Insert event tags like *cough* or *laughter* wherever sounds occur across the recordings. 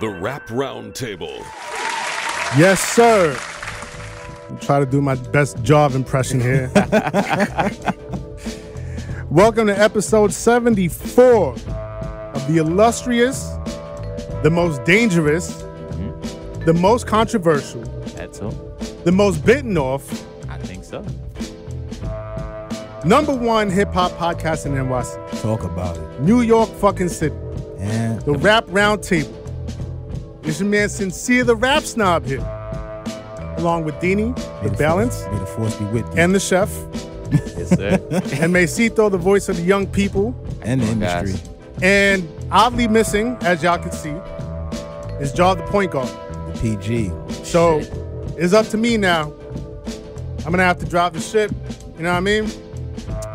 The Rap Roundtable. Yes, sir. I'll try to do my best job impression here. *laughs* Welcome to episode 74 of the illustrious, the most dangerous, mm-hmm. the most controversial, That's all. the most bitten off, I think so. number one hip hop podcast in NYC, Talk about it. New York fucking City, Yeah. the Rap Roundtable. It's your man Sincere, the rap snob here, along with Dini, the balance, May the force be with you. and the chef, Yes, sir. *laughs* and Mesito, the voice of the young people. and the Come industry. guys. And oddly missing, as y'all can see, is Jaw the point guard. The PG. So it's up to me now. I'm gonna have to drive the ship. You know what I mean?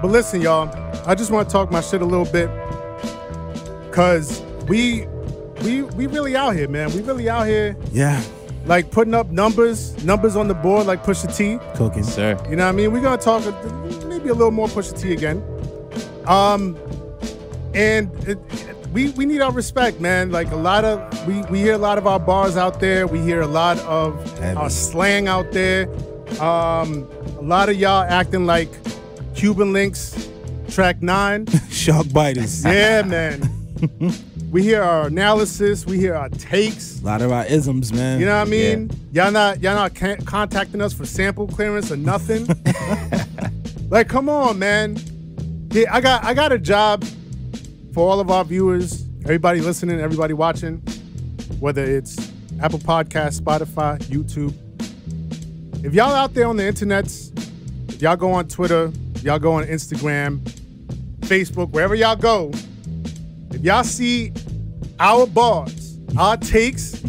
But listen, y'all, I just want to talk my shit a little bit. Cause we we we really out here, man. We really out here Yeah. like putting up numbers, numbers on the board like Pusha T. Cooking. sir. You know what I mean? We're gonna talk maybe a little more Pusha T again. Um, and it, we we need our respect, man. Like a lot of we we hear a lot of our bars out there. We hear a lot of Heavy. our slang out there. Um, a lot of y'all acting like Cuban Linx, track nine. *laughs* Shark biters. yeah, man. *laughs* we hear our analysis. We hear our takes. A lot of our isms, man. You know what I mean? Y'all not y'all not contacting us for sample clearance or nothing. *laughs* like, come on, man. Yeah, I got I got a job for all of our viewers, everybody listening, everybody watching, whether it's Apple Podcast, Spotify, YouTube. If y'all out there on the internets, if y'all go on Twitter, y'all go on Instagram, Facebook, wherever y'all go, if y'all see our bars, our takes,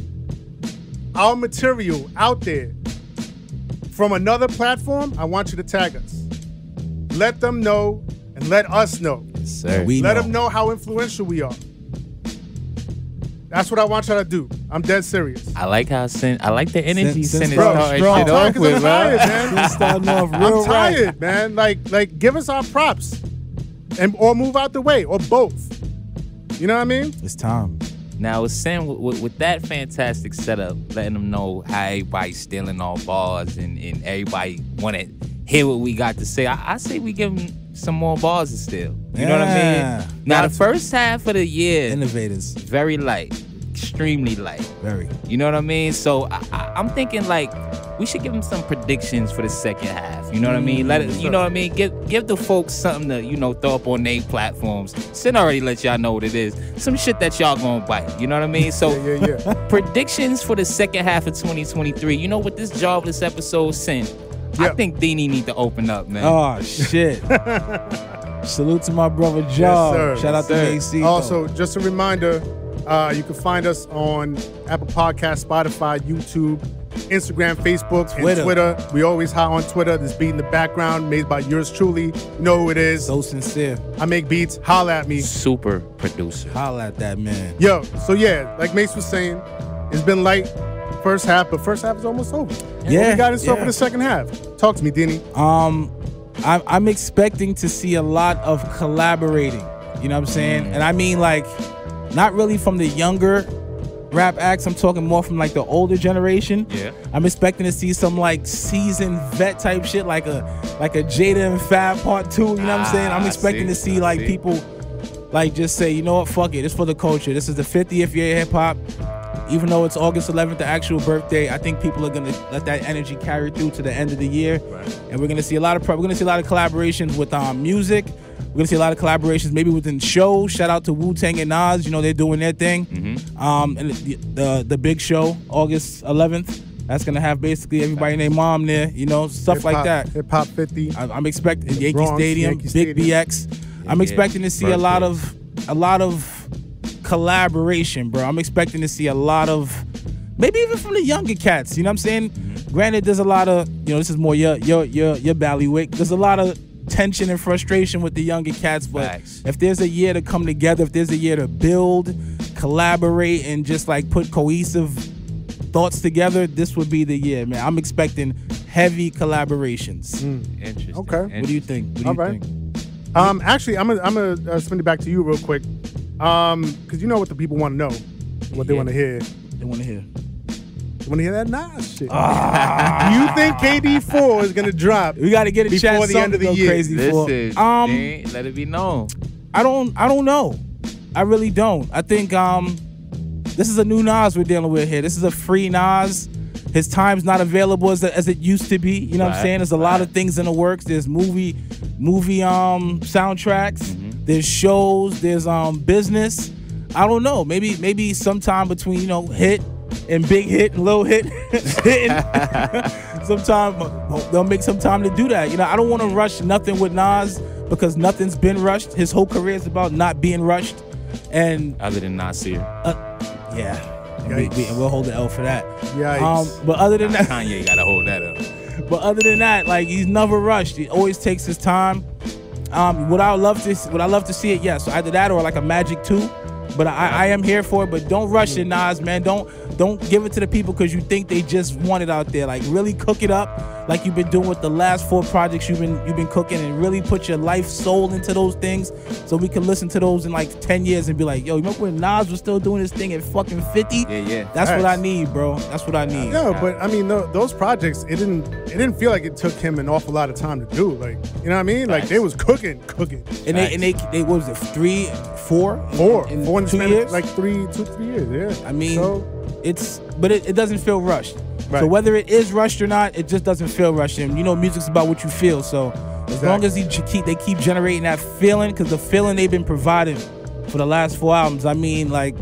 our material out there from another platform, I want you to tag us. Let them know and let us know. Yes, sir. We let know. them know how influential we are. That's what I want y'all to do. I'm dead serious. I like how sin. I like the energy Sin- sin sin- bro, starting strong. shit I'm off with, I'm tired, man. Starting off real I'm right. tired, man. Like, like, give us our props, and or move out the way, or both. You know what I mean? It's time. Now with Sam, with, with, with that fantastic setup, letting them know how everybody's stealing all bars and, and everybody want to hear what we got to say. I, I say we give them some more bars to steal. You know what I mean? Now Got the first half of the year, Innovators. very light, extremely light. Very. You know what I mean? So I, I, I'm thinking like we should give them some predictions for the second half. You know what I mean? Let it, you know what I mean? Give give the folks something to you know throw up on their platforms. Sin already let y'all know what it is. Some shit that y'all gonna bite. You know what I mean? So Yeah, yeah, yeah. *laughs* predictions for the second half of 2023. You know what this jobless episode Sin. I think Dini need to open up, man. Oh, shit. *laughs* Salute to my brother Joe. sir. Shout out Yes, to AC. Also, just a reminder, uh, you can find us on Apple Podcast, Spotify, YouTube, Instagram, Facebook, Twitter. and Twitter. We always hot on Twitter. This beat in the background, made by yours truly. You know who it is. so sincere. I make beats. Holla at me. Super producer. Holla at that man. Yo, so yeah, like Mace was saying, it's been light first half, but first half is almost over. What Yeah, we got in store yeah. for the second half. Talk to me, Denny. Um, I'm, I'm expecting to see a lot of collaborating. You know what I'm saying? And I mean like, not really from the younger rap acts. I'm talking more from like the older generation. Yeah. I'm expecting to see some like seasoned vet type shit, like a like a Jada and Fab Part Two. You know what I'm saying? Ah, I'm expecting see, to see I like see. people like just say, you know what, fuck it, it's for the culture. This is the 50th year of hip hop. Even though it's August 11th, the actual birthday, I think people are gonna let that energy carry through to the end of the year, and we're gonna see a lot of we're gonna see a lot of collaborations with um music. We're gonna see a lot of collaborations, maybe within shows. Shout out to Wu Tang and Nas, you know they're doing their thing. Mm-hmm. Um, and the, the the big show, August 11th, that's gonna have basically everybody and their mom there, you know, stuff like that. Hip Hop 50. I- I'm expecting Yankee Bronx, Stadium, Yankee Big Stadium. BX. I'm yeah. expecting to see a lot Birthday. of a lot of collaboration, bro. I'm expecting to see a lot of maybe even from the younger cats. You know what I'm saying? Mm-hmm. Granted, there's a lot of you know this is more your your your your ballywick. There's a lot of tension and frustration with the younger cats, but Facts. if there's a year to come together, if there's a year to build, collaborate, and just like put cohesive thoughts together, this would be the year, man. I'm expecting heavy collaborations. Interesting. Okay. What do you think? What do All you right. think? Um, actually, I'm gonna I'm gonna uh, spin it back to you real quick, um, because you know what the people want to know, what they want to hear. They want to hear. You want to hear that Nas shit? Ah. Do you think KD four is gonna drop? We got to get a Before chat the end of the year. crazy for. Listen, Um, Dane, let it be known. I don't I don't know. I really don't. I think um this is a new Nas we're dealing with here. This is a free Nas. His time's not available as, as it used to be. You know what I'm saying? There's a lot of things in the works. There's movie movie um soundtracks. Mm-hmm. There's shows. There's um business. I don't know. Maybe maybe sometime between you know hit and big hit and little hit, *laughs* hitting. *laughs* sometime they'll make some time to do that. You know, I don't want to rush nothing with Nas because nothing's been rushed. His whole career is about not being rushed, and Other than Nasir. yeah, and, we, Yikes. we, and we'll hold the L for that. Yikes. Um, but other than that, Kanye gotta hold that up. *laughs* but other than that, like he's never rushed. He always takes his time. Um, would I love to? Would I love to see it? Yes. So either that or like a Magic Two. But I, I am here for it. But don't rush it, Nas, man. Don't don't give it to the people because you think they just want it out there. Like really cook it up, like you've been doing with the last four projects you've been you've been cooking, and really put your life soul into those things, so we can listen to those in like ten years and be like, yo, you remember when Nas was still doing his thing at fucking fifty? Yeah, yeah. That's what I need, bro. That's what I need. No, but I mean, tho- those projects, it didn't, it didn't feel like it took him an awful lot of time to do. Like, you know what I mean? Like, they was cooking, cooking. And they and they they what was it three, four, in- in, four in the two span of, years? like three, two, three years. Yeah. I mean, so, it's but it, it doesn't feel rushed. Right. So whether it is rushed or not, it just doesn't feel rushed. And you know, music's about what you feel. So as long as he j- keep they keep generating that feeling, because the feeling they've been providing for the last four albums, I mean, like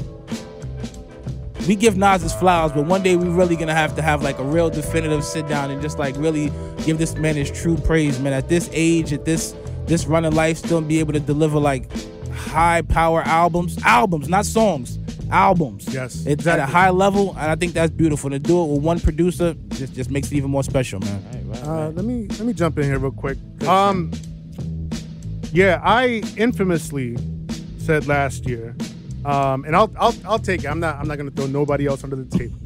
we give Nas his flowers, but one day we're really gonna have to have like a real definitive sit down and just like really give this man his true praise, man. At this age, at this this run of life, still be able to deliver like high power albums, albums, not songs, albums. Yes, it's at a high level, and I think that's beautiful. To do it with one producer just just makes it even more special, man. uh, let me let me jump in here real quick. Um, yeah, I infamously said last year, um, and I'll I'll I'll take it. I'm not I'm not gonna throw nobody else under the table,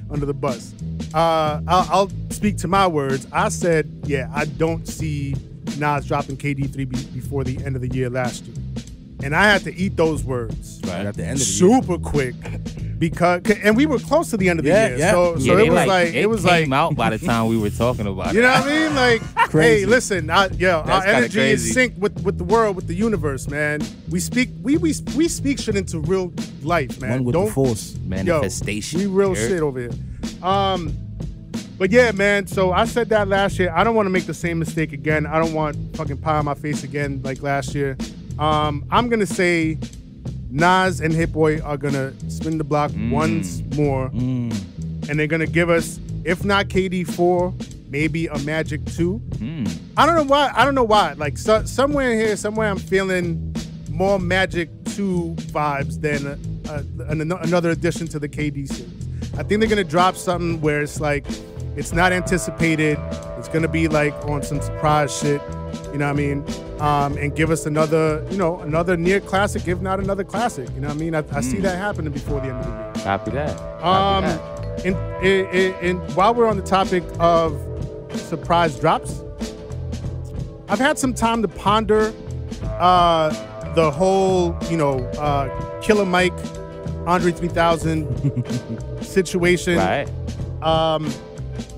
*laughs* under the bus. Uh, I'll, I'll speak to my words. I said, yeah, I don't see Nas dropping KD three before the end of the year last year, and I had to eat those words Right at the end of the year. super quick because and we were close to the end of the Yeah, year. yeah. So so Yeah, it was like, it was came like out by the time we were talking about you *laughs* it. You know what I mean? Like, Crazy. hey, listen, I, yo, our That's kinda energy is crazy. synced with, with the world, with the universe, man. We speak, we we we speak shit into real life, man. One with Don't the force. Manifestation. Yo, we real You shit over here. Um, but yeah, man. So I said that last year. I don't want to make the same mistake again. I don't want fucking pie on my face again like last year. Um, I'm gonna say Nas and Hit Boy are gonna spin the block Mm. once more, and they're gonna give us, if not KD four, maybe a Magic two. Mm. I don't know why. I don't know why. Like so, somewhere in here, somewhere I'm feeling more Magic Two vibes than a, a, an, another addition to the KD series. I think they're gonna drop something where it's like it's not anticipated. It's gonna be like on some surprise shit. You know what I mean? Um, and give us another, you know, another near classic, if not another classic. You know what I mean? I, I see that happening before the end of the year. Copy that. Copy Um, that. and, and, and, and while we're on the topic of surprise drops, I've had some time to ponder uh, the whole, you know, uh, Killer Mike, Andre 3000 *laughs* situation. Right. Um,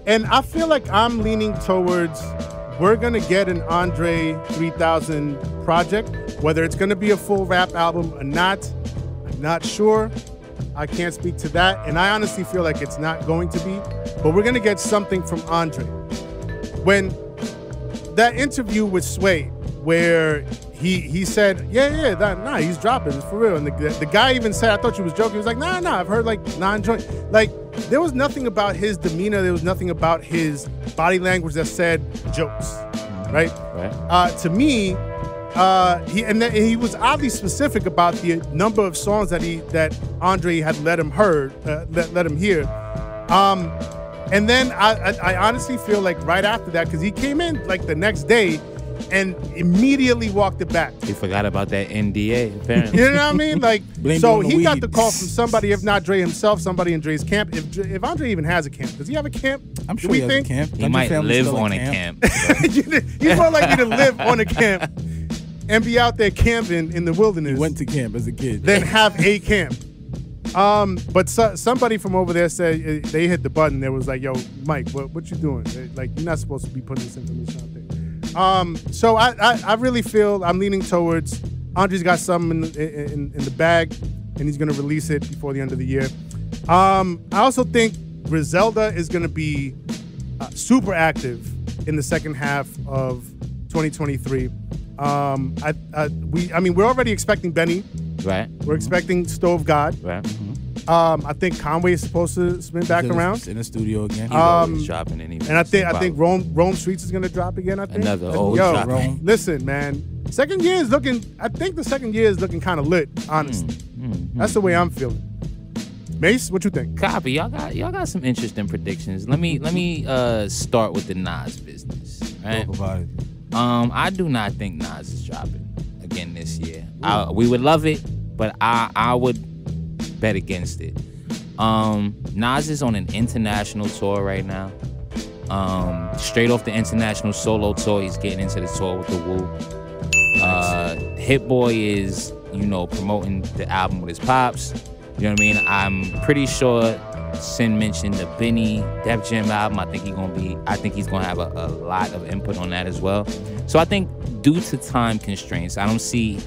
and I feel like I'm leaning towards we're gonna get an Andre 3000 project, whether it's gonna be a full rap album or not. I'm not sure. I can't speak to that, and I honestly feel like it's not going to be. But we're gonna get something from Andre. When that interview with Sway, where he he said, yeah, yeah, that, nah, he's dropping, it's for real. And the, the guy even said, I thought you was joking. He was like, nah, nah, I've heard like non-joint. Like, there was nothing about his demeanor, there was nothing about his body language that said jokes, right? Right. Uh, to me, uh, he and then he was oddly specific about the number of songs that he that Andre had let him heard, uh, let, let him hear. Um, and then I, I, I honestly feel like right after that, because he came in like the next day and immediately walked it back. He forgot about that NDA, apparently. You know what I mean? *laughs* Like, so on the he got the call from somebody, if not Dre himself, somebody in Dre's camp. If Dre- if Andre even has a camp, does he have a camp? I'm sure we he has think? a camp. he Country might live on a camp. *laughs* He's more likely to live on a camp and be out there camping in the wilderness He went to camp as a kid. Then have a camp. Um, but so, somebody from over there said uh, they hit the button. They was like, "Yo, Mike, what what you doing? They- Like, you're not supposed to be putting this information out there." Um, so I, I I really feel I'm leaning towards Andre's got something in, in in the bag, and he's gonna release it before the end of the year. Um, I also think Griselda is gonna be uh, super active in the second half of 2023. Um, I, I we I mean we're already expecting Benny. Right. We're expecting Stove God. Right. Um, I think Conway is supposed to spin back He's in the- around, in the studio again. He's Um, always dropping anyway. and I think I think Rome Rome Streets is gonna drop again. I think Another old yo, drop. Rome. listen, man. Second year is looking. I think the second year is looking kind of lit. Honestly, Mm, that's the way I'm feeling. Mace, what you think? Copy. Y'all got y'all got some interesting predictions. Let me let me uh start with the Nas business. Right. Talk about it. Um, I do not think Nas is dropping again this year. I, we would love it, but I I would bet against it. Um, Nas is on an international tour right now. Um, straight off the international solo tour, he's getting into the tour with the Wu. Uh, Hit Boy is you know promoting the album with his pops. You know what I mean? I'm pretty sure Sin mentioned the Benny Def Jam album. I think he's gonna be. I think he's gonna have a, a lot of input on that as well. So I think due to time constraints, I don't see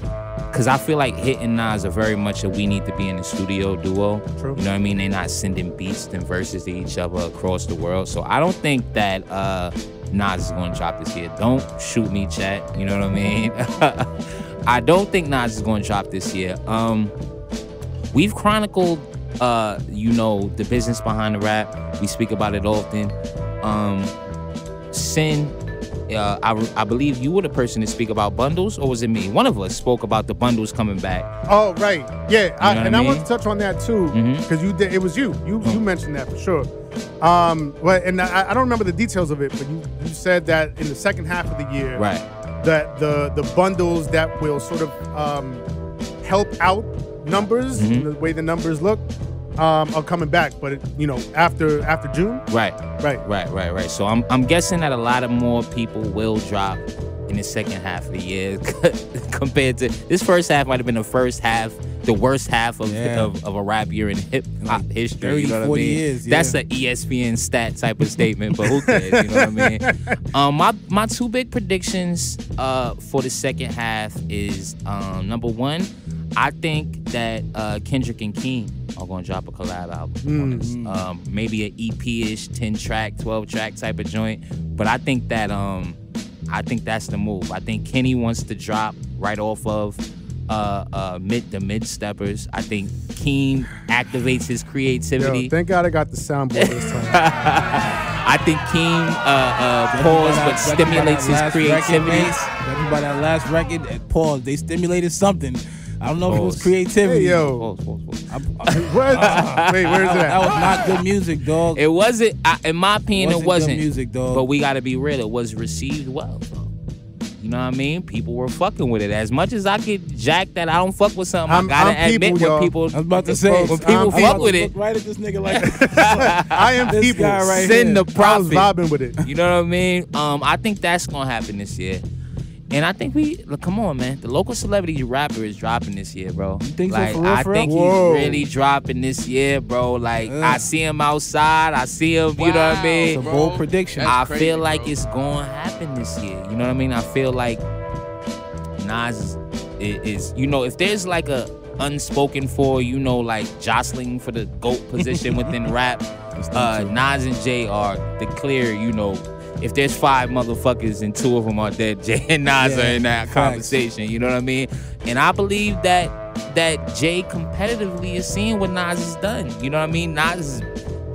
because I feel like Hit and Nas are very much a we need to be in the studio duo. True. You know what I mean? They're not sending beats and verses to each other across the world. So I don't think that uh, Nas is going to drop this year. Don't shoot me, chat. You know what I mean? *laughs* I don't think Nas is going to drop this year. Um, we've chronicled, uh, you know, the business behind the rap. We speak about it often. Um, Sin, uh, I, I believe you were the person to speak about bundles, or was it me? One of us spoke about the bundles coming back. Oh, right, yeah, I, and I I want to touch on that too because you did. It was you. You you mentioned that for sure. Um, but and I, I don't remember the details of it, but you you said that in the second half of the year, Right. that the the bundles that will sort of um, help out numbers, Mhm. the way the numbers look, um, are coming back. But it, you know, after after June, Right. right? Right, right, right. So I'm I'm guessing that a lot of more people will drop in the second half of the year *laughs* compared to this first half might have been the first half, the worst half of, Yeah. of, of a rap year in hip hop history. 30, you know what 40 I mean? years, yeah. That's an ESPN stat type of statement, but who *laughs* cares? You know what I mean? Um, my my two big predictions uh for the second half is um number one, I think that uh Kendrick and Keem are gonna drop a collab album on us. Um, maybe an EP-ish, 10 track, 12 track type of joint. But I think that um I think that's the move. I think Kenny wants to drop right off of uh uh mid the mid steppers. I think Keem activates his creativity. Yo, thank God I got the soundboard this time. *laughs* I think Keem uh uh pause but stimulates his creativity. Judging by that last record, uh, pause. They stimulated something. I don't know if it was creativity. hey yo, Pause, pause, pause. where's, wait, where's That, that was not good music, dog. It wasn't I, in my opinion Wasn't it wasn't music, dog. But we gotta be real, it was received well though. You know what I mean? People were fucking with it. As much as I could jack that I don't fuck with something, I'm- I gotta admit people, when y'all. people I was about to say, when people I'm fuck people. with it, Look right at this nigga like *laughs* I am This people. guy right send here. the I was profit. vibing with it. You know what I mean? Um, I think that's gonna happen this year. And I think we look, come on, man. The local celebrity rapper is dropping this year, bro. You think so, for real, I for real? think Whoa. he's really dropping this year, bro. Like Ugh. I see him outside. I see him. You know what I mean? It's a Bro, bold prediction. that's I crazy, feel like bro. it's going to happen this year. You know what I mean? I feel like Nas is, is, you know, if there's like a unspoken for, you know, like jostling for the GOAT position within *laughs* rap, uh, Nas and Jay are the clear, you know, if there's five motherfuckers and two of them are dead, *laughs* Jay and Nas Yeah, are in that facts. conversation. You know what I mean? And I believe that that Jay competitively is seeing what Nas has done. You know what I mean? Nas has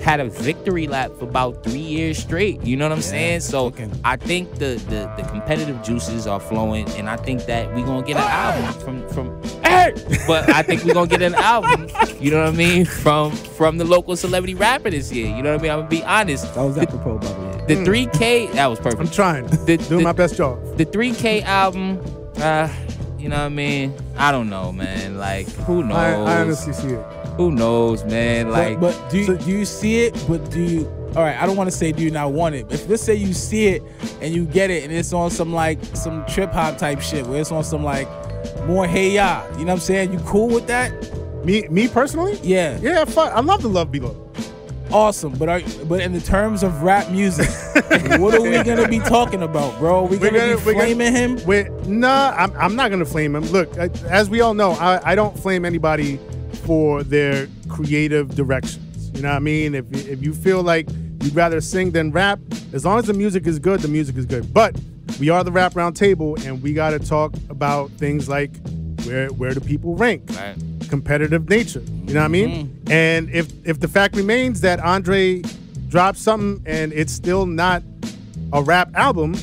had a victory lap for about three years straight. You know what I'm saying? So cooking. I think the, the the competitive juices are flowing, and I think that we're gonna get an album ah! from from. Hey! But I think we're gonna get an album. You know what I mean? From from the local celebrity rapper this year. You know what I mean? I'm gonna be honest. that was apropos, by the way. The 3K mm. that was perfect. I'm trying. The, Doing the- my best job. the 3K album, uh, you know what I mean? I don't know, man. Like, who knows? I, I honestly see it. Who knows, man? Like, but, but do you, do you see it? But do you? All right, I don't want to say do you not want it. If let's say you see it and you get it, and it's on some like some trip hop type shit, where it's on some like more hey ya, you know what I'm saying? You cool with that? Me, me personally? Yeah, Yeah, fuck. I love the Love Below. awesome. But are, but in the terms of rap music, *laughs* what are we gonna be talking about, bro? Are we gonna, gonna- be we're gonna- flaming him? Wait, nah, I'm, I'm not gonna flame him. Look, I, as we all know, I, I don't flame anybody for their creative directions. You know what I mean? If you- if you feel like you'd rather sing than rap, as long as the music is good, the music is good. But we are the rap round table, and we got to talk about things like where where do people rank, Right. competitive nature. You know what I mean? Mm-hmm. And if if the fact remains that Andre drops something and it's still not a rap album,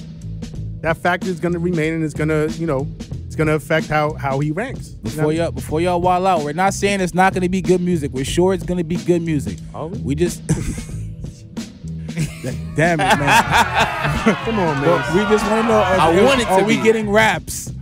that fact is going to remain and it's going to, you know, it's going to affect how how he ranks. You know? Before y'all, before y'all wild out, we're not saying it's not gonna be good music. We're sure it's gonna be good music. Are we? We just. *laughs* *laughs* Damn it, man. *laughs* Come on, man. Well, we just want to know: Are, I want it to are we be. getting raps?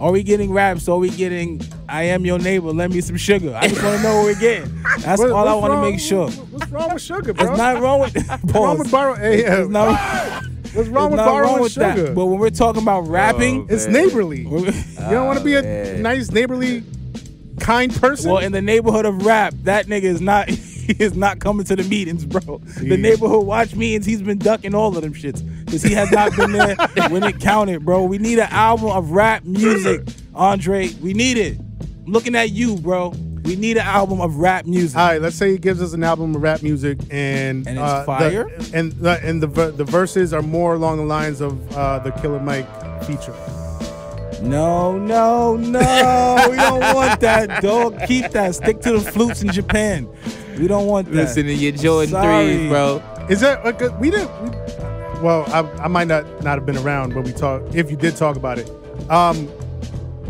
Are we getting raps? Are we getting "I am your neighbor"? Lend me some sugar. I just want to know what we're getting. That's What- all I want to wrong- make sure. What's wrong with sugar, bro? It's not wrong with What's wrong with pause. borrow? Hey, yeah. It's not, What's wrong it's with borrowing wrong with sugar? that. But when we're talking about oh, rapping, it's man. neighborly. *laughs* You don't want to be a ah, man. nice, neighborly, kind person. well, in the neighborhood of rap, that nigga is not. *laughs* He is not coming to the meetings, bro. See. The neighborhood watch meetings, he's been ducking all of them shits because he has not been there *laughs* when it counted, bro. We need an album of rap music, *clears throat* Andre. We need it. I'm looking at you, bro. We need an album of rap music. All right, let's say he gives us an album of rap music and And it's uh, the- fire? and the, and the the verses are more along the lines of uh, the Killer Mike feature. No, no, no. *laughs* we don't want that, dog. Keep that. Stick to the flutes in Japan. We don't want that. Listen to your Jordan Sorry. threes, bro. Is that like, uh, we didn't? We, well, I, I might not not have been around when we talk. If you did talk about it, um,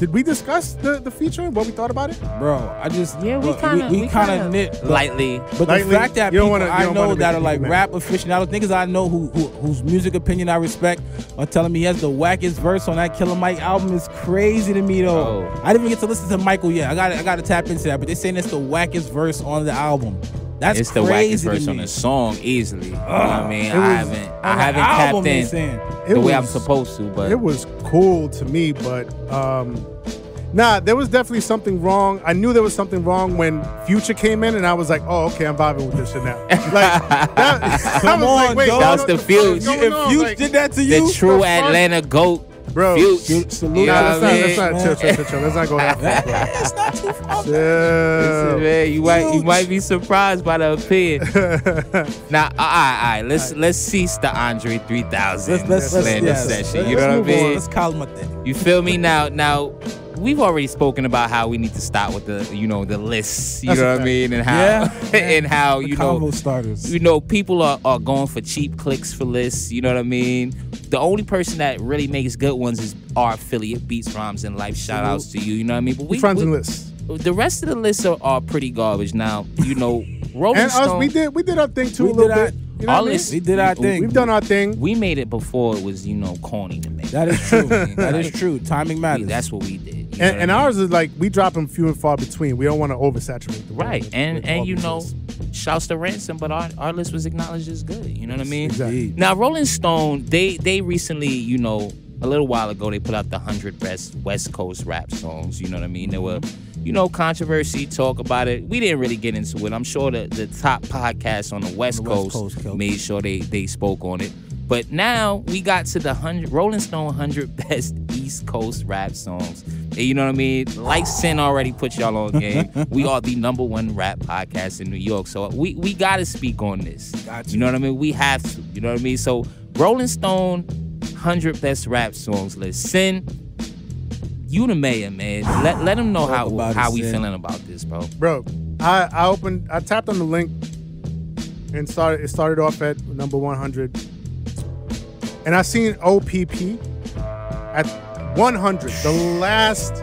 did we discuss the the feature? What we thought about it? Bro, I just Yeah, we kind of we, kind of knit lightly. But Lightly, the fact that you don't people wanna- I know that make are like people mad. rap aficionados, niggas I know who, who whose music opinion I respect, are telling me he has the wackest verse on that Killer Mike album is crazy to me though. Oh. I didn't even get to listen to Michael yet. I got I got to tap into that, but they're saying it's the wackest verse on the album. That's it's the crazy wackest verse on the song easily. You know what I mean? it I haven't I haven't album, tapped in saying. It the way I'm supposed to, but It was cool to me, but um, nah, there was definitely something wrong. I knew there was something wrong when Future came in, and I was like, oh, okay, I'm vibing with this shit now. Like, *laughs* that, I Come was on, like, wait, dog. what the to fuck Fuge. is going If on? you Like, did that to you, the true fuck? Atlanta goat. Bro, Fuge. salute You know Nah, what let's not, mean? let's not, chill, chill, chill, chill. Let's not go that far. bro. *laughs* it's not too far. Chill. Man, you might you might be surprised by the opinion. *laughs* now, all right, all right, let's let's cease the Andre 3000 Let's let's let's, slander yes. session. Let's You know what I move on. mean? Let's call him a thing. You feel me now? Now, we've already spoken about how we need to start with the you know the lists. You That's know a what I mean, and how Yeah. *laughs* and how you know starters. you know, people are, are going for cheap clicks for lists. You know what I mean? The only person that really makes good ones is our affiliate Beats, Rhymes, and Life. Shout outs to you. You know what I mean? But We friends we, and lists. the rest of the lists are, are pretty garbage. Now, you know, *laughs* Rolling And Stone. us, we did we did our thing too We a little did our- bit. You know our what I mean? We did our thing. We've done our thing. we made it before it was, you know, corny to me. That is *laughs* true. that is true. Timing matters. That's what we did. You know And, and I mean? ours is like we drop them few and far between. We don't want to oversaturate the Right, with- and with and you know, lists. shouts to ransom, but our, our list was acknowledged as good. You know what I mean? Exactly. Now, Rolling Stone, they they recently, you know, a little while ago, they put out the hundred best West Coast rap songs. You know what I mean? There were, you know, controversy, talk about it. We didn't really get into it. I'm sure the the top podcasts on the West, On the West Coast, Coast, made sure they they spoke on it. But now we got to the hundred Rolling Stone hundred *laughs* best East Coast rap songs. And you know what I mean? Like Sin already put y'all on game. *laughs* we are the number one rap podcast in New York. So we we gotta speak on this. Got You know what I mean? We have to. You know what I mean? So Rolling Stone, hundred best rap songs list. Sin, you the mayor, man. Let let them know Talk how how it, we Sin. feeling about this, bro. bro. I I opened I tapped on the link and started it started off at number 100 and I seen OPP at 100 the last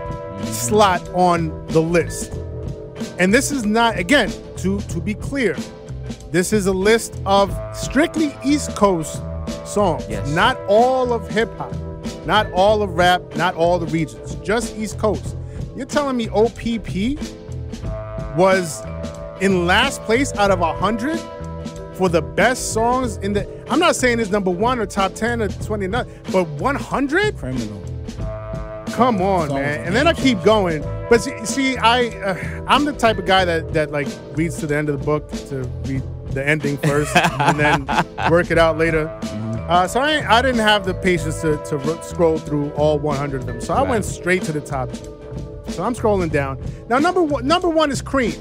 slot on the list. And this is not again to to be clear this is a list of strictly East Coast songs. Yes. not all of hip hop not all of rap not all the regions just East Coast. You're telling me OPP was in last place out of 100 for the best songs in the I'm not saying it's number 1 or top 10 or 20 not- but 100 criminal. come on, man. And then I keep going. But see, see I uh, I'm the type of guy that that like reads to the end of the book to read the ending first and then *laughs* work it out later. Mm-hmm. Uh, so I I didn't have the patience to to ro- scroll through all 100 of them. So I Right. went straight to the top. So I'm scrolling down. Now number one number one is Cream.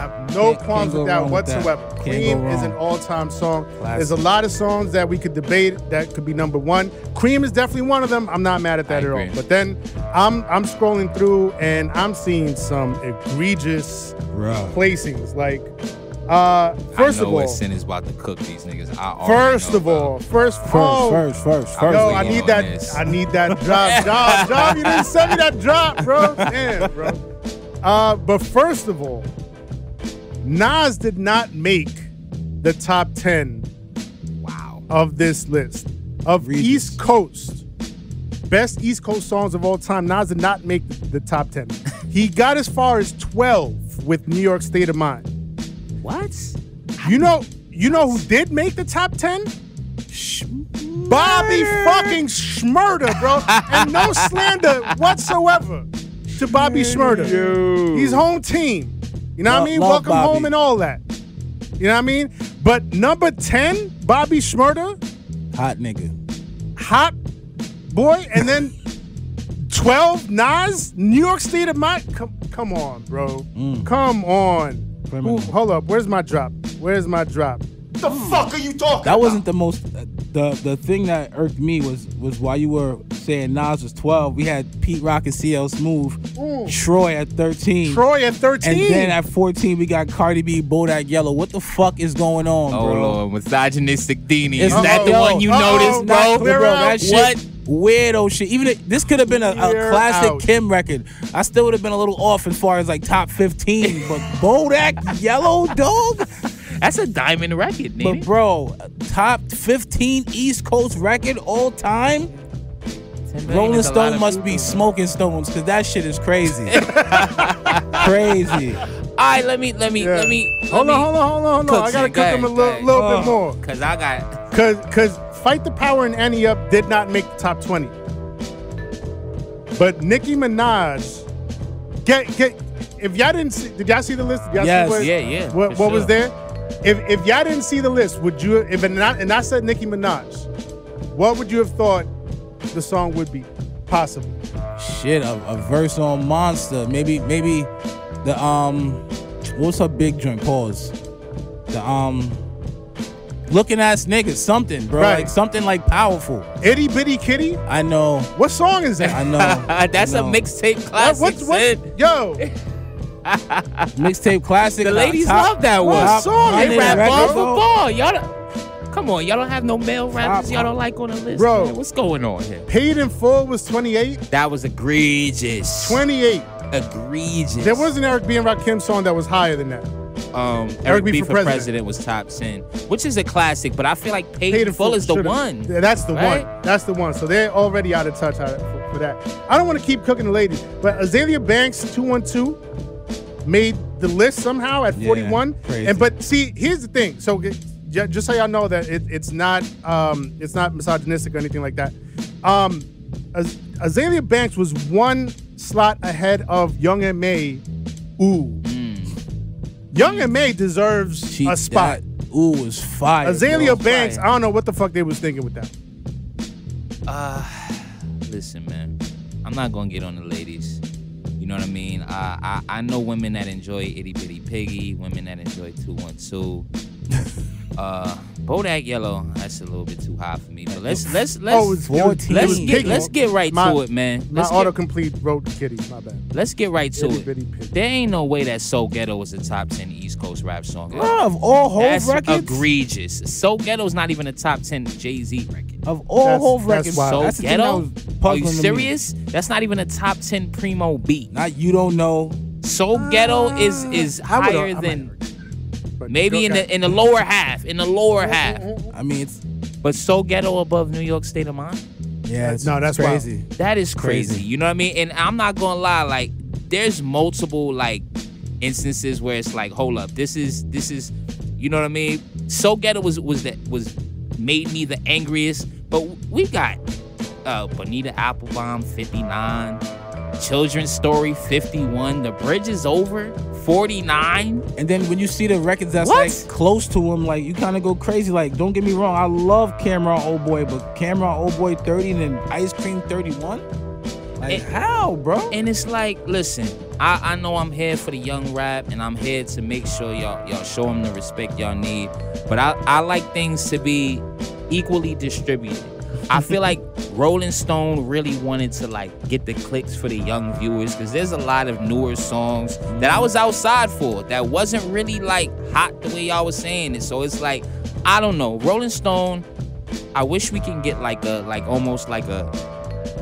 I have no Can't- qualms with that with that. whatsoever. Cream is an all-time song. Classic. There's a lot of songs that we could debate that could be number one. Cream is definitely one of them. I'm not mad at that I at all. But then I'm I'm scrolling through and I'm seeing some egregious Bruh. placings. Like, uh, first I know of what sin is about to cook these niggas. I first of all, first, First, oh, first, first, first. Yo, I need that. this. I need that drop. *laughs* Job, job. You didn't send me that drop, bro. Damn, bro. Uh, but first of all, Nas did not make the top ten Wow. of this list of Egregious. East Coast best East Coast songs of all time. Nas did not make the top ten. *laughs* he got as far as twelve with New York State of Mind. What? You know, you know who did make the top ten? Bobby fucking Shmurda, bro. and no *laughs* slander whatsoever to Bobby Shmurda. He's home team. You know what I mean? Welcome Bobby. home and all that. You know what I mean? But number 10, Bobby Shmurda, Hot nigga. hot boy, and then *laughs* 12, Nas, New York State of Mind. Come, come on, bro. Mm. Come on. Criminal. Who- hold up. Where's my drop? Where's my drop? The fuck are you talking That wasn't the most. The the thing that irked me was was while you were saying Nas was 12, we had Pete Rock and CL Smooth, mm. Troy at 13. Troy at 13. And then at 14, we got Cardi B, Bodak Yellow. What the fuck is going on, Oh bro? Lord, misogynistic Dini. It's Is that the yo, one you uh-oh, noticed, not bro? clear bro, that shit, What? weirdo shit. Even if, this could have been a, a classic out. Kim record. I still would have been a little off as far as like top 15. But Bodak Yellow, dog. That's a diamond record, But bro, top 15 East Coast record all time. Rolling is a lot Stone of must be smoking stones because that shit is crazy. *laughs* crazy. All right, let me, let me, Yeah. let me. let Hold me on, hold on, hold on, hold on. I gotta Cook cook him a little, little go bit oh. more. Cause I got Cause, cause Fight the Power and Ante Up did not make the top 20. But Nicki Minaj, get get. If y'all didn't see, did y'all see the list? Did y'all Yes. see what, Yeah, yeah, What, for what was there? If if y'all didn't see the list, would you? If it not, and I said Nicki Minaj, what would you have thought the song would be? Possible. Shit, a, a verse on Monster. Maybe, maybe the um, what's her big joint? Pause. The um, looking ass niggas. Something, bro. Right. Like something like powerful. Itty Bitty Kitty. I know. What song is that? I know. *laughs* That's I a know. mixtape What, classic. what's what? Sid. Yo, *laughs* mixtape classic. The uh, ladies top- love that one. What song? They rap ball for bro. ball. Y'all don't, come on, y'all don't have no male rappers Top- y'all don't like on the list. Bro. man. What's going on here? Paid in Full was 28. That was egregious. 28. egregious. There was an Eric B. and Rakim song that was higher than that. um Eric Eric B B for for President. president. was top ten, which is a classic. But I feel like Paid, Paid in Full is the should've- one. Yeah, That's the right? one. That's the one. So they're already out of touch for, for that. I don't want to keep cooking the ladies, but Azalea Banks 212 made the list somehow at 41. crazy. And but see, here's the thing. So just so y'all know that it, it's not um, it's not misogynistic or anything like that. Um, Az- Azalea Banks was one slot ahead of Young M.A. Ooh. Young M.A deserves She, a spot. That, ooh, was fire. Azalea bro. Banks, fire. I don't know what the fuck they was thinking with that. Uh, listen, man. I'm not gonna get on the ladies. You know what I mean? Uh, I I know women that enjoy Itty Bitty Piggy, women that enjoy Two One Two. *laughs* Uh, Bodak Yellow, that's a little bit too high for me. But let's let's let's oh, it was, it was, 14. it let's was get let's get right My- to it, man. My Let's get, autocomplete wrote Kitty. My bad. let's get right to Itty it. Bitty Piggy. There ain't no way that So Ghetto was a top ten East Coast rap song. Bro, of all whole That's records, egregious. So Ghetto's not even a top ten Jay Z record. of all That's- whole that's records. So that's the thing that ghetto? Are you serious? That's not even a top ten primo beat. Not you don't know. So ghetto is is higher than might- but maybe in okay. the in the lower half, in the lower *laughs* half. I mean, it's But so ghetto above New York State of Mind. yeah, it's, No, that's it's wild. crazy. That is crazy. Crazy. You know what I mean? And I'm not gonna lie, like there's multiple like instances where it's like, hold up, this is this is you know what I mean? So ghetto was was that was made me the angriest, but we got uh, Bonita Applebaum 59, Children's Story 51, The Bridge is Over 49. And then when you see the records that's What? like close to him, like you kind of go crazy. Like, don't get me wrong, I love Cameron Old Boy, but Cameron Old Boy 30 and then Ice Cream 31. Like, how, bro? And it's like, listen, I, I know I'm here for the young rap, and I'm here to make sure y'all y'all show them the respect y'all need. But I, I like things to be equally distributed. I feel like Rolling Stone really wanted to like get the clicks for the young viewers because there's a lot of newer songs that I was outside for that wasn't really like hot the way y'all was saying it. So it's like, I don't know. Rolling Stone, I wish we can get like a like almost like a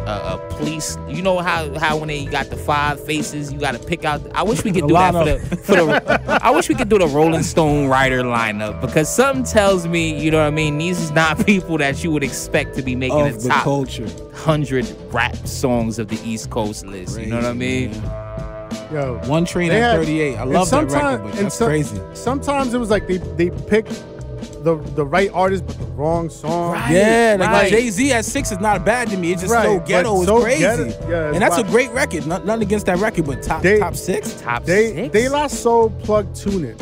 a, a police. You know how how when they got the five faces, you got to pick out. I wish we could do that for the for *laughs* the. I wish we could do the Rolling Stone writer lineup because something tells me, you know what I mean. These is not *laughs* people that you would expect to be making Of the the top culture. hundred rap songs of the East Coast list. You know what I mean? man. Yo, One Train at had- 38. I and love that record, but that's some- crazy. Sometimes it was like they they picked the the right artist but the wrong song. Right. Yeah, like right. Jay Z at six is not bad to me. It's just Right, so ghetto. It's so crazy. ghetto- yeah, and that's a great record. Not, nothing against that record, but top They- top six. Top They six, they lost soul plug tuning.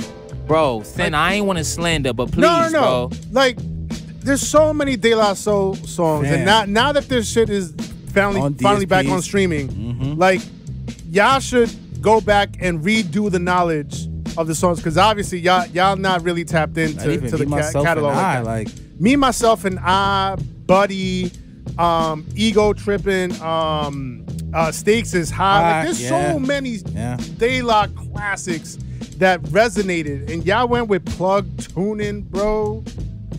bro. Thin, I ain't want to slander, but please, no, no, no. bro. Like there's so many De La Soul songs, Fam. and now now that this shit is finally finally back on streaming, Mhm. like y'all should go back and redo the knowledge of the songs because obviously y'all y'all not really tapped into to the ca- catalog. I, like Me, myself, and I, Buddy, um, Ego Tripping, um, uh, Stakes is high. Like there's yeah. so many yeah. La classics that resonated, and y'all went with plug tuning, bro.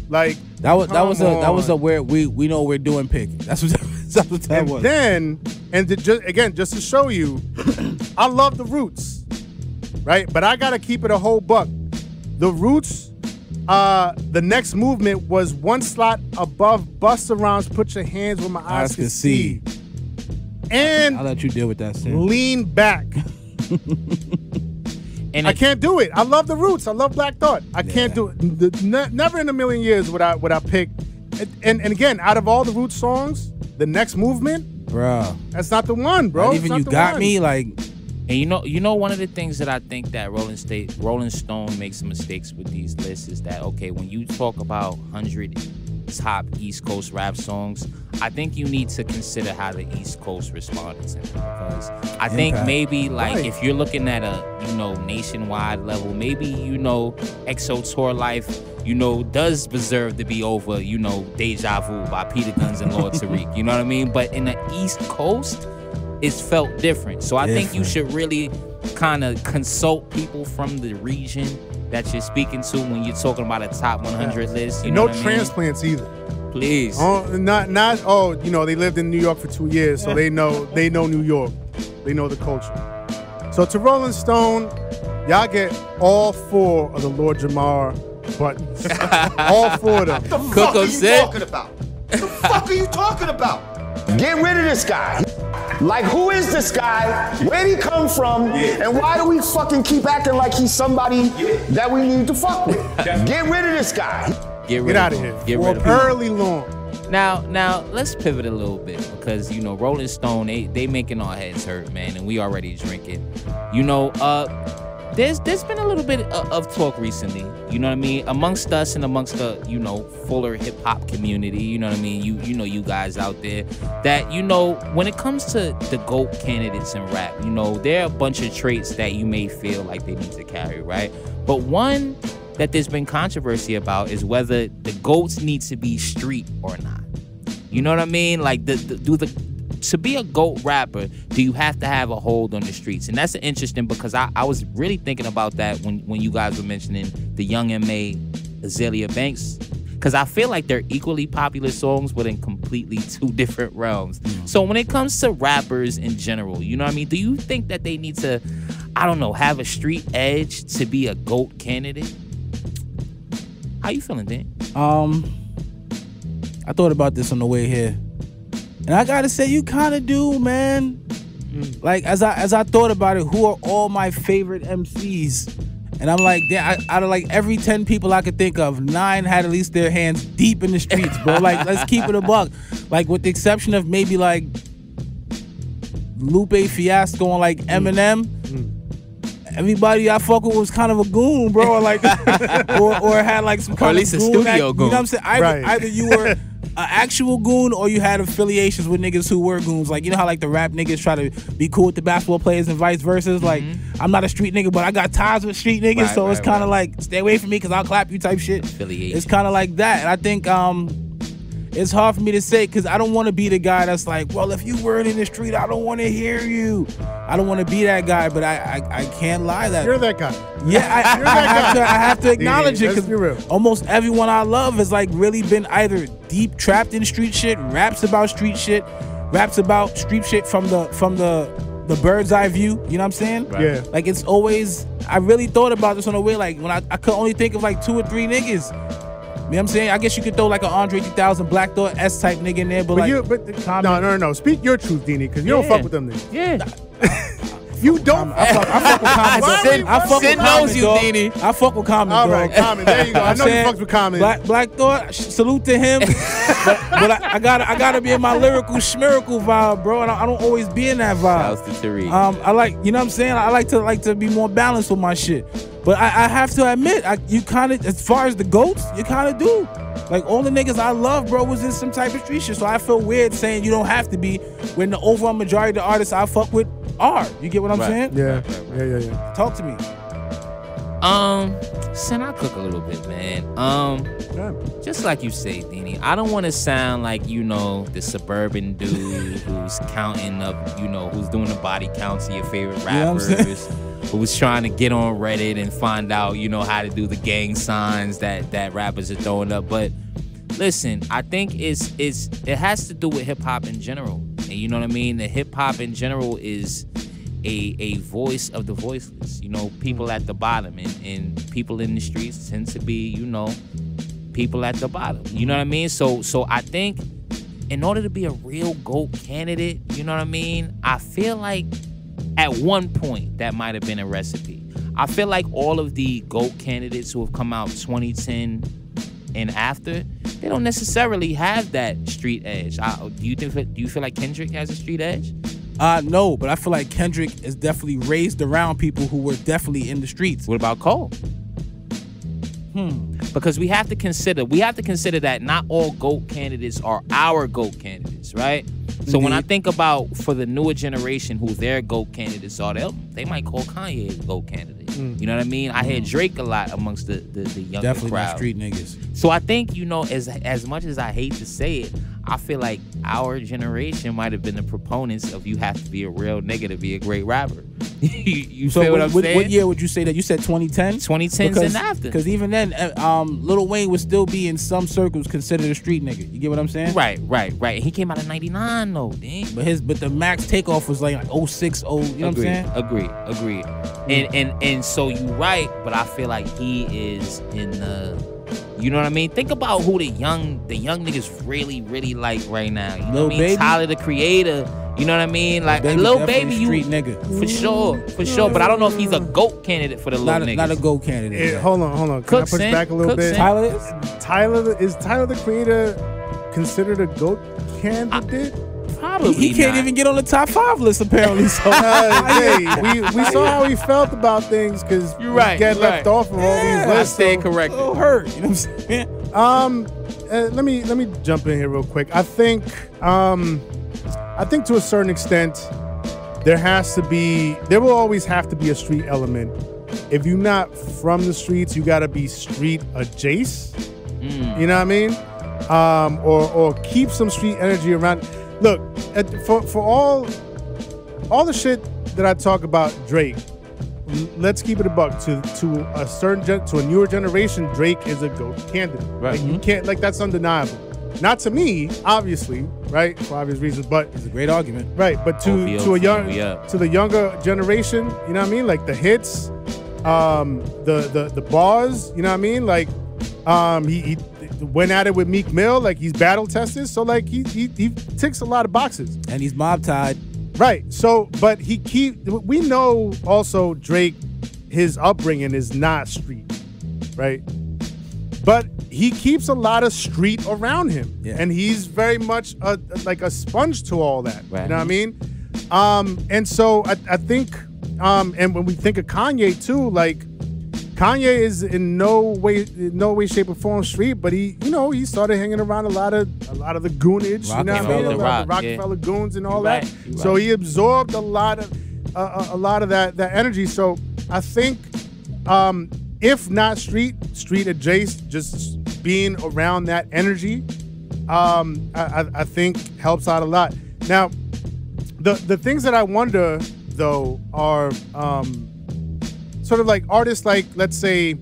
Like That was that was a that was a where we we know we're doing pick. *laughs* That's what that's what that and was. then and to just again just to show you *clears throat* i love the roots right? But i gotta keep it a whole buck. The roots uh the next movement was one slot above busta rhymes put your hands where my eyes, Eyes can see, see. and I'll let you deal with that. Sam. lean back. *laughs* And i it- can't do it. I love the roots. I love black thought. I can't do it. The- ne- never in a million years would i would i pick. And, and and again out of all the roots songs the next movement Bro, that's not the one bro. Not even you got one. me like And you know, you know, one of the things that I think that Rolling State, Rolling Stone makes mistakes with these lists is that okay, when you talk about hundred top East Coast rap songs, I think you need to consider how the East Coast responded to them because I think Impact. maybe like Right. if you're looking at a you know nationwide level, maybe you know XO Tour Llif3. You know, does deserve to be over, you know, Deja Vu by Peter Gunz and Lord Tariq. You know what I mean? But in the East Coast, it's felt different. So I think you should really kind of consult people from the region that you're speaking to when you're talking about a top 100 list. You And know no what I mean? transplants either. Please. Oh, not not oh, you know, they lived in New York for two years, so they know they know New York. They know the culture. So to Rolling Stone, y'all get all four of the Lord Jamar buttons. *laughs* all four of them. What The Cook fuck are you sick. talking about? What the fuck are you talking about? Get rid of this guy. Like, who is this guy? Where'd he come from? And why do we fucking keep acting like he's somebody that we need to fuck with? Get rid of this guy. get rid Get out of him. here. Get rid of him. early long. Now, now let's pivot a little bit because you know Rolling Stone they they making our heads hurt, man, and we already drinking. You know, uh, there's there's been a little bit of, of talk recently. You know what I mean, amongst us and amongst the you know fuller hip hop community. You know what I mean. You you know you guys out there that you know when it comes to the goat candidates in rap, you know there are a bunch of traits that you may feel like they need to carry, right? But one that there's been controversy about is whether the goats need to be street or not. You know what I mean? Like the, the do the to be a goat rapper, do you have to have a hold on the streets? And that's interesting because I, I was really thinking about that when when you guys were mentioning the Young M.A. Azalea Banks. Cause I feel like they're equally popular songs, but in completely *laughs* two different realms. So when it comes to rappers in general, you know what I mean? Do you think that they need to, I don't know, have a street edge to be a GOAT candidate? How you feeling, Dan? Um, I thought about this on the way here, and I gotta say, you kind of do, man. Like as I as I thought about it, who are all my favorite MCs? And I'm like, damn, I, out of like every 10 people I could think of, nine had at least their hands deep in the streets, bro. *laughs* like, let's keep it a buck. Like, with the exception of maybe like Lupe Fiasco and like mm. Eminem, mm. everybody I fuck with was kind of a goon, bro. Or like, *laughs* or, or had like some kind at least a of goon studio act- You know what I'm saying? Either, Right. either you were an actual goon or you had affiliations with niggas who were goons. Like, you know how like the rap niggas try to be cool with the basketball players and vice versa? Like, I'm not a street nigga, but I got ties with street niggas, Mm-hmm. Right, so it's kind of right. like, stay away from me because I'll clap you type shit. Affiliation. It's kind of like that. And I think, um, it's hard for me to say because I don't want to be the guy that's like, well, if you weren't in the street, I don't want to hear you. I don't want to be that guy, but I I, I can't lie that. You're that guy. yeah, I, I, have to I have to *laughs* acknowledge it let's be real. because almost everyone I love has like really been either deep trapped in street shit, raps about street shit, raps about street shit from the from the the bird's eye view. You know what I'm saying? Right. Yeah. Like it's always I really thought about this on the way. Like when I, I could only think of like two or three niggas. You know what I'm saying? I guess you could throw like an Andre 3000 Black Thought S type nigga in there, but, But like you, but Common- no, no, no, no. Speak your truth, Dini, because you don't fuck with them niggas. Yeah. *laughs* You don't. I fuck, I fuck with Common. *laughs* Why dog. are we- I fuck Sid with Common, knows you, dog. Dini. I fuck with Common. All dog. right, Common. There you go. I *laughs* know you saying, fucked with Common. Black Black Thought, sh- salute to him. *laughs* but but I, I gotta I gotta be in my lyrical schmiracle vibe, bro. And I, I don't always be in that vibe. Shouts to Tariq. Um, I like, you know what I'm saying? I like to like to be more balanced with my shit. But I, I have to admit, I, you kind of, as far as the goats, you kind of do. Like all the niggas I love, bro, was in some type of street shit. So I feel weird saying you don't have to be when the overall majority of the artists I fuck with are. You get what I'm Right. saying? yeah, yeah, yeah, yeah. Talk to me. Um, Cin, I cook a little bit, man. Um, Yeah. just like you say, Dini, I don't want to sound like you know the suburban dude who's counting up, you know, who's doing the body counts of your favorite know what I'm saying? rappers, who's trying to get on Reddit and find out, you know, how to do the gang signs that that rappers are throwing up. But listen, I think it's it's it has to do with hip hop in general, and you know what I mean. The hip hop in general is a a voice of the voiceless. You know, people at the bottom, and, and people in the streets tend to be, you know, people at the bottom. You know what I mean? So so I think in order to be a real GOAT candidate, you know what I mean? I feel like at one point that might have been a recipe. I feel like all of the GOAT candidates who have come out 2010 and after, they don't necessarily have that street edge. I, do you think do you feel like Kendrick has a street edge? Uh no, but I feel like Kendrick is definitely raised around people who were definitely in the streets. What about Cole? Hmm. Because we have to consider, we have to consider that not all GOAT candidates are our GOAT candidates, right? So when I think about for the newer generation who their GOAT candidates are, they they might call Kanye a GOAT candidate. You know what I mean? I hear mm-hmm. Drake a lot amongst the the, the younger Definitely crowd. street niggas. So I think you know, as as much as I hate to say it, I feel like our generation might have been the proponents of you have to be a real nigga to be a great rapper. you *laughs* you So feel what, what I'm what, saying? what year would you say that? You said 2010? 2010s and after. Because even then, uh, um, Lil Wayne would still be in some circles considered a street nigga. You get what I'm saying? Right, right, right. He came out in '99 though, dang. But his but the max takeoff was like 06, 0, you know what I'm agreed, saying? agreed, agreed. And and and so you right, but I feel like he is in the. You know what I mean? Think about who the young the young niggas really really like right now. You know Lil what I mean? Baby? Tyler the Creator. You know what I mean? Like Baby little definitely baby, street you nigga. for sure, for sure. But I don't know if he's a goat candidate for the Not little a, niggas. not a goat candidate. Eh, hold on, hold on. Can Cook I push Cin, back a little Cook bit? Cin. Tyler is? Tyler is Tyler the Creator considered a goat candidate? Probably He, he can't not. even get on the top five list apparently. So *laughs* Uh, hey, we, we saw how he felt about things because You're right, get you're left right. off of all Yeah, these I lists. stand so- corrected. oh hurt. You know what I'm saying? Um, uh, let me let me jump in here real quick. I think um, I think to a certain extent, there has to be there will always have to be a street element. If you're not from the streets, you got to be street adjacent. Mm. You know what I mean? Um, or or keep some street energy around. Look, at, for for all all the shit that I talk about Drake, let's keep it a buck. To to a certain gen, to a newer generation, Drake is a goat candidate. Right. Like you can't like that's undeniable. Not to me, obviously, right? For obvious reasons, but It's a great argument. right, but to OVO to a young to the younger generation, you know what I mean? Like the hits, um, the the the bars, you know what I mean? Like, um, he, he went at it with Meek Mill, like he's battle tested, so like he he, he ticks a lot of boxes, And he's mob tied. right? So, but he keep we know also Drake, his upbringing is not street, right? But he keeps a lot of street around him, Yeah. and he's very much a, like a sponge to all that. Right. You know what I mean? Um, and so I, I think, um, and when we think of Kanye too, like Kanye is in no way, in no way, shape, or form street, but he, you know, he started hanging around a lot of a lot of the goonage, you know what I mean? A Rock, the Rockefeller goons and all that. right, So right. he absorbed a lot of uh, a- a lot of that that energy. So I think, um, if not street, street adjacent, just being around that energy, um, I, I, I think helps out a lot. Now, the the things that I wonder though are um, sort of like artists like let's say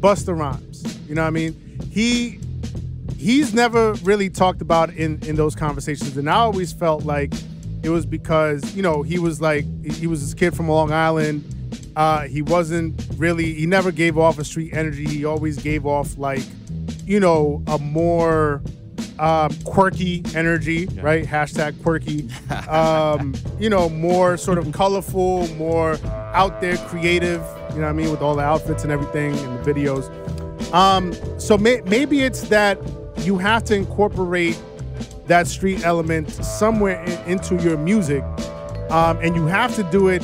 Busta Rhymes. You know what I mean? He he's never really talked about in in those conversations, and I always felt like it was because you know he was like he was this kid from Long Island. Uh, he wasn't really he never gave off a street energy. He always gave off like you know a more um, quirky energy, right? Hashtag quirky. Um, you know, more sort of colorful, more out there, creative. You know what I mean, with all the outfits and everything and the videos. Um, so may- maybe it's that you have to incorporate that street element somewhere in- into your music, um, and you have to do it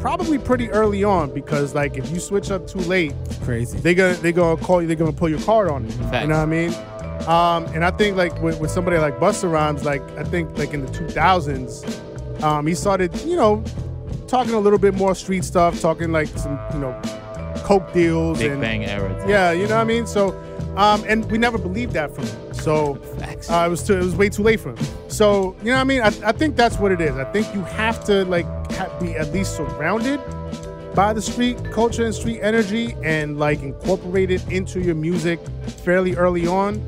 probably pretty early on because, like, if you switch up too late, Crazy. They're gonna they gonna call you. They're gonna pull your card on you. Facts. You know what I mean? Um, and I think like with, with somebody like Busta Rhymes, like I think like in the 2000s, um, he started you know talking a little bit more street stuff, talking like some you know coke deals Big and Bang era. yeah, you know what I mean. So, um, and we never believed that from him. So uh, it was too, it was way too late for him. So you know what I mean. I, I think that's what it is. I think you have to like ha- be at least surrounded by the street culture and street energy and like incorporate it into your music fairly early on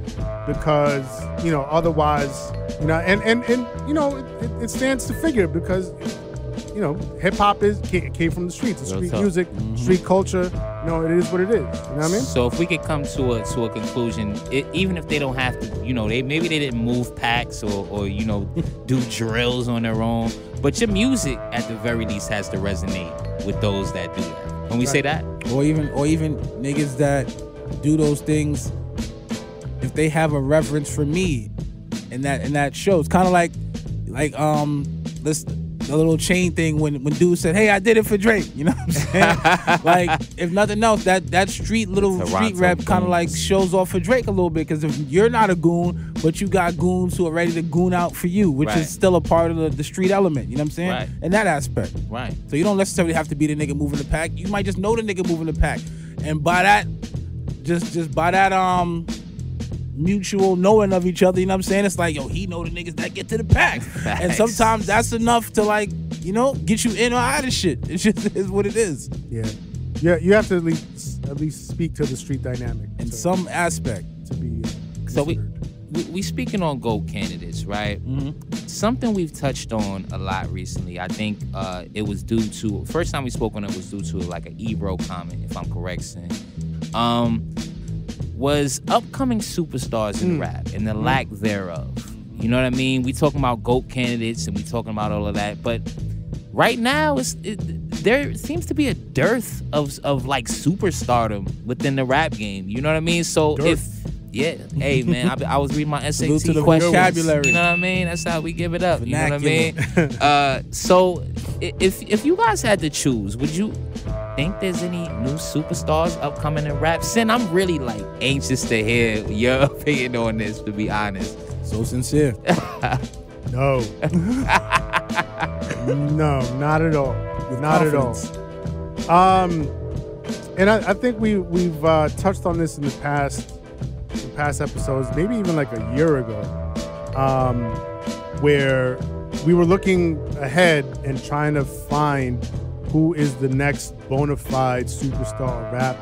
because you know otherwise you know and and and you know it, it, it stands to figure because you know hip hop is came from the streets. It's Real street talk. music street culture. You know it is what it is. You know what I mean? So if we could come to a to a conclusion, it, even if they don't have to, you know, they maybe they didn't move packs or or you know *laughs* do drills on their own, but your music at the very least has to resonate with those that do that. When we say that, or even or even niggas that do those things if they have a reverence for me and that and that shows kind of like like um this the little chain thing when when dude said hey i did it for drake you know what i'm saying *laughs* like if nothing else that that street little The street Toronto rap kind of like shows off for drake a little bit because if you're not a goon but you got goons who are ready to goon out for you which Right. is still a part of the, the street element you know what i'm saying Right. in that aspect right? so you don't necessarily have to be the nigga moving the pack. You might just know the nigga moving the pack, and by that, just just by that um mutual knowing of each other. You know what I'm saying? It's like yo, he know the niggas that get to the pack, *laughs* and sometimes that's enough to like you know get you in or out of shit. It just *laughs* is what it is yeah yeah you have to at least at least speak to the street dynamic in to, some aspect. to be uh, So we, we we speaking on GOAT candidates, right? Something we've touched on a lot recently. I think uh, it was due to first time we spoke on it was due to like an Ebro comment, if I'm correct, saying, um, was upcoming superstars in rap and the lack thereof. You know what I mean? We talking about GOAT candidates and we talking about all of that, but right now it's it, there seems to be a dearth of of like superstardom within the rap game. You know what I mean? So if yeah, hey man, I, I was reading my *laughs* SAT to the questions. vocabulary. You know what I mean? That's how we give it up. You know what I mean? *laughs* Uh, so if if you guys had to choose, would you think there's any new superstars upcoming in rap? Cin, I'm really like anxious to hear your *laughs* opinion on this. To be honest, So sincere. *laughs* no no not at all not at all. Um, and I, I think we we've uh, touched on this in the past, the past episodes, maybe even like a year ago, um, where we were looking ahead and trying to find who is the next bona fide superstar rap,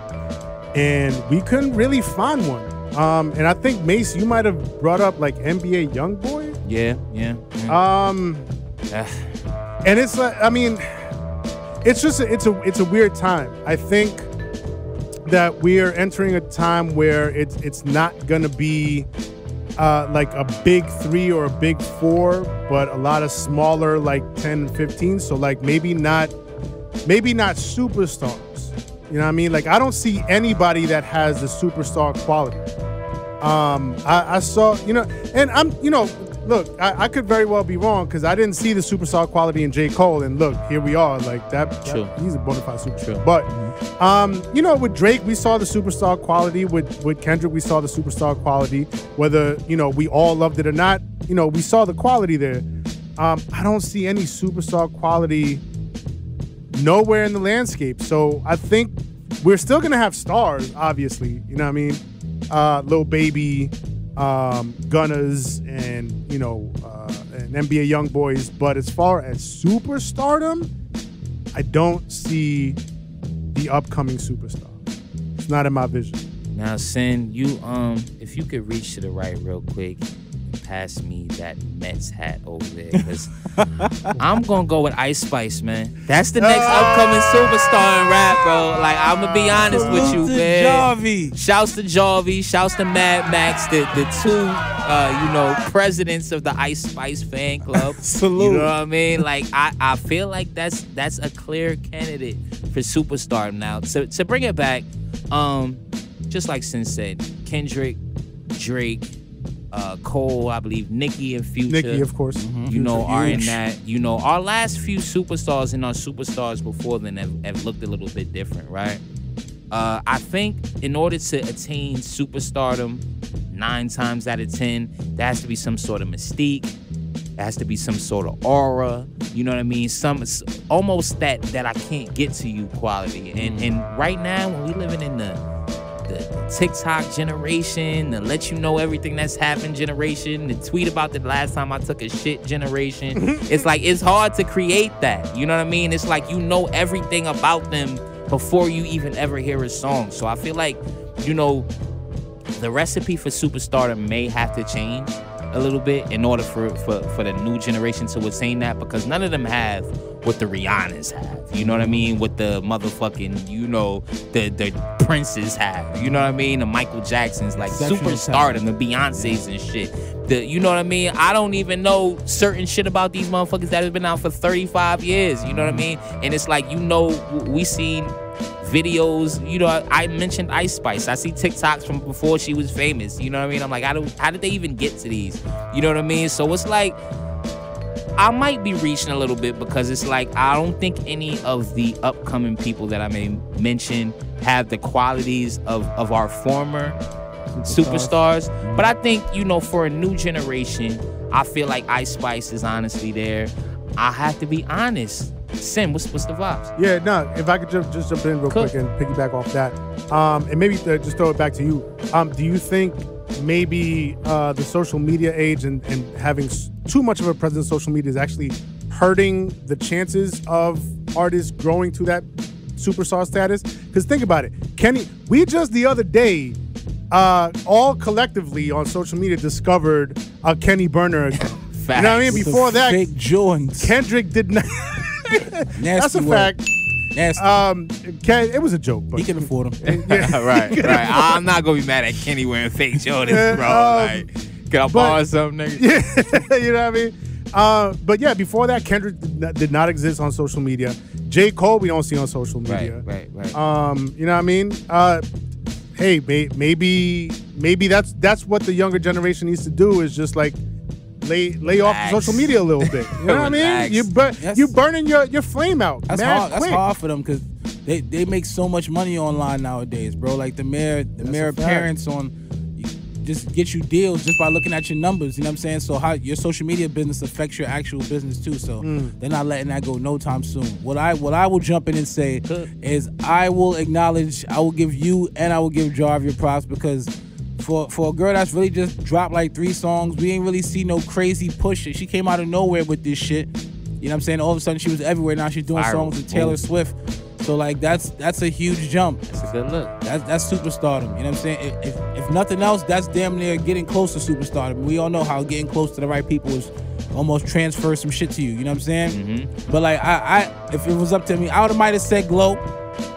and we couldn't really find one. Um, and I think Mace, you might have brought up like NBA YoungBoy. yeah, yeah. yeah. Um, Ah, and it's like I mean, it's just a, it's a it's a weird time. I think that we are entering a time where it's it's not gonna be uh, like a big three or a big four, but a lot of smaller like 10, 15. So like maybe not maybe not superstars, You know what I mean? Like I don't see anybody that has the superstar quality. Um, I, I saw, you know, and I'm, you know, look, I, I could very well be wrong because I didn't see the superstar quality in J. Cole, and look, here we are. Like that, that- True. he's a bona fide superstar. True. But, um, you know, with Drake, we saw the superstar quality. With with Kendrick, we saw the superstar quality. Whether you know we all loved it or not, you know, we saw the quality there. Um, I don't see any superstar quality nowhere in the landscape. So I think we're still gonna have stars, obviously. You know what I mean? Uh, Lil Baby, um, Gunners, and you know, uh, and NBA Young Boys. But as far as superstardom, I don't see the upcoming superstar. It's not in my vision. Now, Cin, you um, if you could reach to the right real quick, pass me that Mets hat over there, because I'm gonna go with Ice Spice, man. That's the next upcoming superstar in rap, bro. Like I'm gonna be honest with you, man. Jarvie. Shouts to Jarvie, shouts to Mad Max, the the two, uh, you know, presidents of the Ice Spice fan club. Salute. *laughs* You know what I mean? Like I, I feel like that's that's a clear candidate for superstar now. To to bring it back, um, just like Cin said, Kendrick, Drake, uh, Cole, I believe Nicki and Future. Nicki, of course. You know, Future, are in that. You know, our last few superstars and our superstars before then have, have looked a little bit different, right? Uh, I think in order to attain superstardom, nine times out of ten, there has to be some sort of mystique. There has to be some sort of aura. You know what I mean? Some almost that that I can't get to you quality. And and right now, when we living in the the TikTok generation, the let you know everything that's happened generation, the tweet about the last time I took a shit generation. *laughs* it's like it's hard to create that. You know what I mean? It's like you know everything about them before you even ever hear a song. So I feel like, you know, the recipe for superstardom may have to change a little bit in order for, for, for the new generation to attain that because none of them have what the Rihannas have. You know what I mean? What the motherfucking, you know, the the princes have. You know what I mean? The Michael Jacksons, like superstardom, the Beyonces and shit. The you know what I mean? I don't even know certain shit about these motherfuckers that have been out for 35 years. You know what I mean? And it's like, you know, we seen videos. You know, I mentioned Ice Spice. I see TikToks from before she was famous. You know what I mean? I'm like, I don't. How did they even get to these? You know what I mean? So it's like. I might be reaching a little bit because it's like I don't think any of the upcoming people that I may mention have the qualities of, of our former superstars. But I think, you know, for a new generation, I feel like Ice Spice is honestly there. I have to be honest. Sim, what's what's the vibes? Yeah, no. If I could just, just jump in real Cool. quick and piggyback off that, um, and maybe uh, just throw it back to you. Um, do you think maybe uh, the social media age and, and having s- too much of a presence on social media is actually hurting the chances of artists growing to that superstar status? Because think about it, Kenny. We just the other day. Uh, all collectively on social media discovered a Kenny Burner account. You know what I mean? Facts. Before that, fake Jordans. Kendrick did not. *laughs* Nasty That's a word. fact. Nasty. Um, Ken, it was a joke, but he can afford them. *laughs* yeah. *laughs* right, right. I'm not gonna be mad at Kenny wearing fake Jordans, Yeah, bro. um, like, can I borrow something, nigga? *laughs* Yeah, *laughs* you know what I mean? Uh, but yeah, before that, Kendrick did not, did not exist on social media. J. Cole, we don't see on social media. Right, right, right. Um, you know what I mean? Uh, hey, may, maybe maybe that's that's what the younger generation needs to do is just like lay lay off Relax. social media a little bit. *laughs* You know what I mean? You bur- you burning your, your flame out. That's hard. That's hard for them because they, they make so much money online nowadays, bro. Like the mere the That's fact. appearance on just get you deals just by looking at your numbers. You know what I'm saying? So how your social media business affects your actual business too. So Mm. they're not letting that go no time soon. What I what I will jump in and say is I will acknowledge I will give you and I will give Jarv your props because for for a girl that's really just dropped like three songs, we ain't really see no crazy push. She came out of nowhere with this shit. You know what I'm saying? All of a sudden she was everywhere. Now she's doing Viral. songs with Taylor Ooh. Swift. So like that's that's a huge jump. That's a good look. That's that's superstardom. You know what I'm saying? If, if, if nothing else, that's damn near getting close to superstardom. We all know how getting close to the right people is almost transfer some shit to you. You know what I'm saying? Mm-hmm. But like I, I if it was up to me, I would have might have said glow.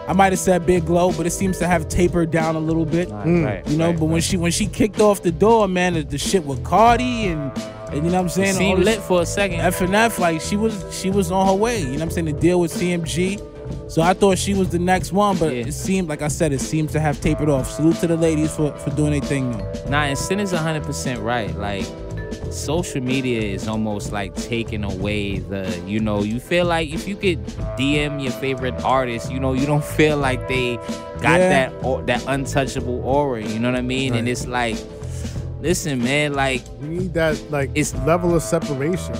I might have said big glow, but it seems to have tapered down a little bit. Right, You know, right, but when she when she kicked off the door, man, the, the shit with Cardi and and you know what I'm saying? this- lit for a second. F and F, like she was she was on her way. You know what I'm saying? The deal with CMG. So I thought she was the next one, but Yeah. it seemed like I said, it seems to have tapered off. Salute to the ladies for, for doing their thing though. Nah, and Cin is 100% right. Like, social media is almost like taking away the, you know, you feel like if you could DM your favorite artist, you know, you don't *laughs* feel like they got Yeah. that or that untouchable aura, you know what I mean? And it's like, listen, man, like, We need that like It's- level of separation.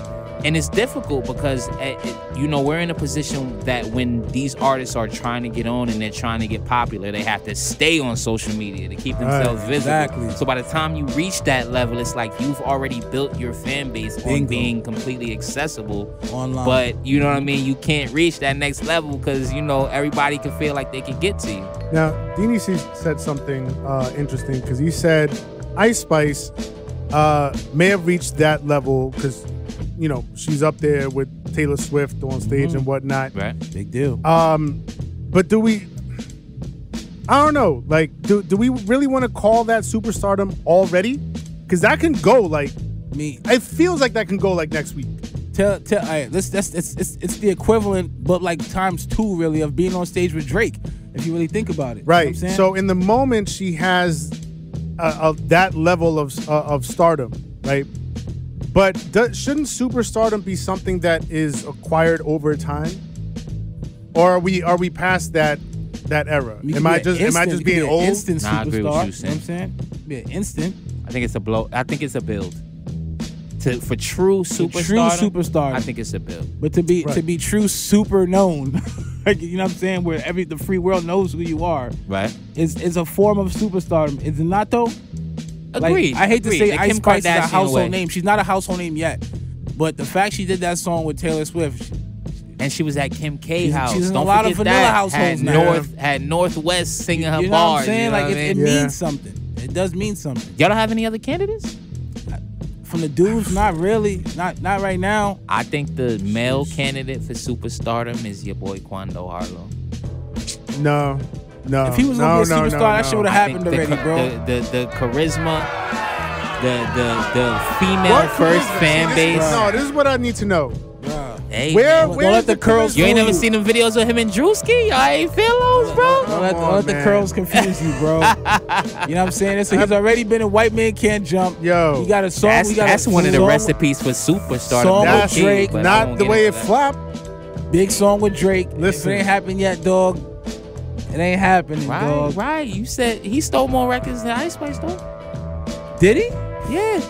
And it's difficult because eh, it, you know we're in a position that when these artists are trying to get on and they're trying to get popular they have to stay on social media to keep themselves Right, visible. exactly. so by the time you reach that level it's like you've already built your fan base on being completely accessible. Online. but you know what i mean? You can't reach that next level because you know everybody can feel like they can get to you. Now, Dini said something uh, interesting because he said Ice Spice uh, may have reached that level because, you know, she's up there with Taylor Swift on stage and whatnot. right Big deal. Um, but do we? I don't know. Like, do do we really want to call that superstardom already? Because that can go like Me, it feels like that can go like next week. tell tell. All right, let's that's it's, it's it's the equivalent, but like times two really of being on stage with Drake. If you really think about it, You know Right. so in the moment she has uh, of that level of uh, of stardom, right? But do, shouldn't superstardom be something that is acquired over time, or are we are we past that that era? You Am I just an am I instant- just you can being be an old? Instant Nah, I superstar. agree with you, you know what I'm Sam. saying? Be an instant. i think it's a blow i think it's a build to for true For superstar true superstar. i think it's a build But to be to be true super known, *laughs* like you know what I'm saying, where every the free world knows who you are, right is is a form of superstardom. Is it not though? Like, Agreed. I hate to say The Ice Kim Spice is a household way. name. She's not a household name yet. But the fact she did that song with Taylor Swift, and she was at Kim K She's- house. she's in a Don't lot of forget vanilla that. households had now. North had North West singing her you know bars. what I'm saying? You know like what it, I it? Yeah. means something. It does mean something. Y'all don't have any other candidates? From the dudes, not really. Not not right now. I think the male candidate for superstardom is your boy Quando Harlow. No, no. If he was no, gonna be a no, superstar, no, that shit would have happened the, already, bro. The, the the charisma, the the the female What first charisma? fan See, base. this- No, this is what I need to know. Hey, Where, man. where let is the curls You ain't fool never seen them videos of him and Drewski? Y'all ain't feel those, bro? Don't let, Come don't on, let the curls confuse you, bro. *laughs* you know what I'm saying? So he's already been a white man can't jump. Yo, you got a song. That's, we got that's a one of the recipes for superstardom. song with Drake, but not the way it flopped. Big song with Drake. Listen. if it ain't happened yet, dog. It ain't happening, Right, dog. right. You said he stole more records than Ice Spice, though. Did he? Yeah.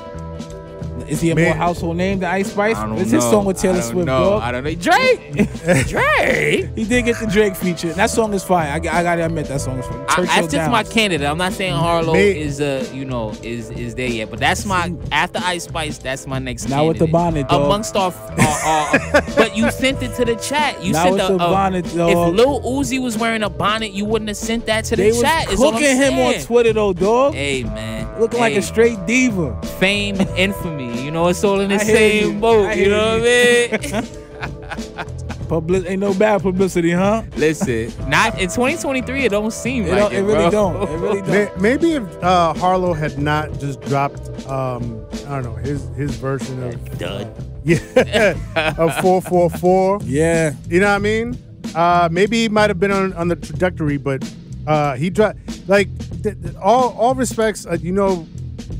Is he a Man. more household name than Ice Spice? It's know. his song with Taylor Swift, know. dog. I don't know. Drake. *laughs* Drake. He did get the Drake feature. That song is fire. I, got- I gotta admit that song is fire. I, that's just my candidate. I'm not saying Harlow May- is uh you know is is there yet, but that's my after Ice Spice. That's my next. Not with the bonnet, dog. Amongst our, our, our *laughs* but you sent it to the chat. You Not sent with a, the a- bonnet, If. Lil Uzi was wearing a bonnet, you wouldn't have sent that to the They was chat. is all I'm cooking him on. Twitter though, dog. Hey man, Looking like a straight diva. fame and infamy. You know, it's all in the I same you. boat. I You know what I mean? *laughs* *laughs* Public ain't no bad publicity, huh? Listen, not in 2023. It don't seem It, like don't, it, it really don't. It really *laughs* don't. Maybe if uh, Harlow had not just dropped, um, I don't know, his his version of Dud. yeah, of four four four. Yeah. You know what I mean? Uh, maybe he might have been on, on the trajectory, but uh, he dropped like th- th- all all respects. Uh, you know,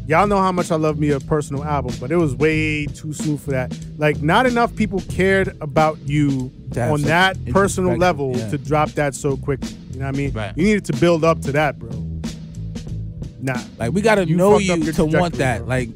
y'all know how much I love me a personal album, but it was way too soon for that. Like, not enough people cared about you To on such that personal level yeah. to drop that so quick. You know what I mean? Right. You needed to build up to that, bro. Nah. Like we gotta You know you to want that. bro. Like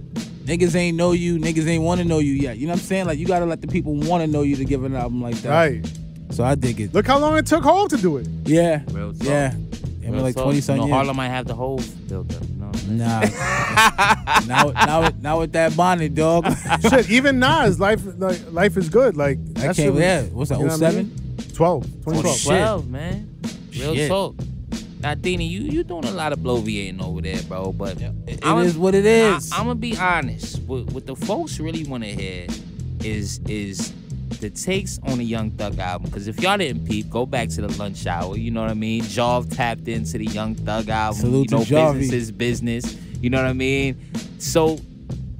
niggas ain't know you, niggas ain't want to know you yet. You know what I'm saying? Like you gotta let the people want to know you to give an album like that. Right. So I dig it. Look how long it took Hov to do it. Yeah. Real. Yeah. I mean, Real like talk. twenty You something know, years. Harlem might have the whole built up. You know what I mean? Nah. now, now, now with that bonnet, dog. *laughs* Shit, even Nas, life like life is good. Like that shit can't. was- Yeah. What's that? you know what I 07? mean? 12, 2012. 12, man. Real Shit. talk. Now, Dini, you you doing a lot of bloviating over there, bro. But It I'ma- is what it is. I, am gonna be honest. What, what the folks really want to hear is is the takes on the Young Thug album. Because if y'all didn't peep, go back to the lunch hour. You know what I mean? Jov tapped into the Young Thug album. Salute you know, to business is business. You know what I mean? So,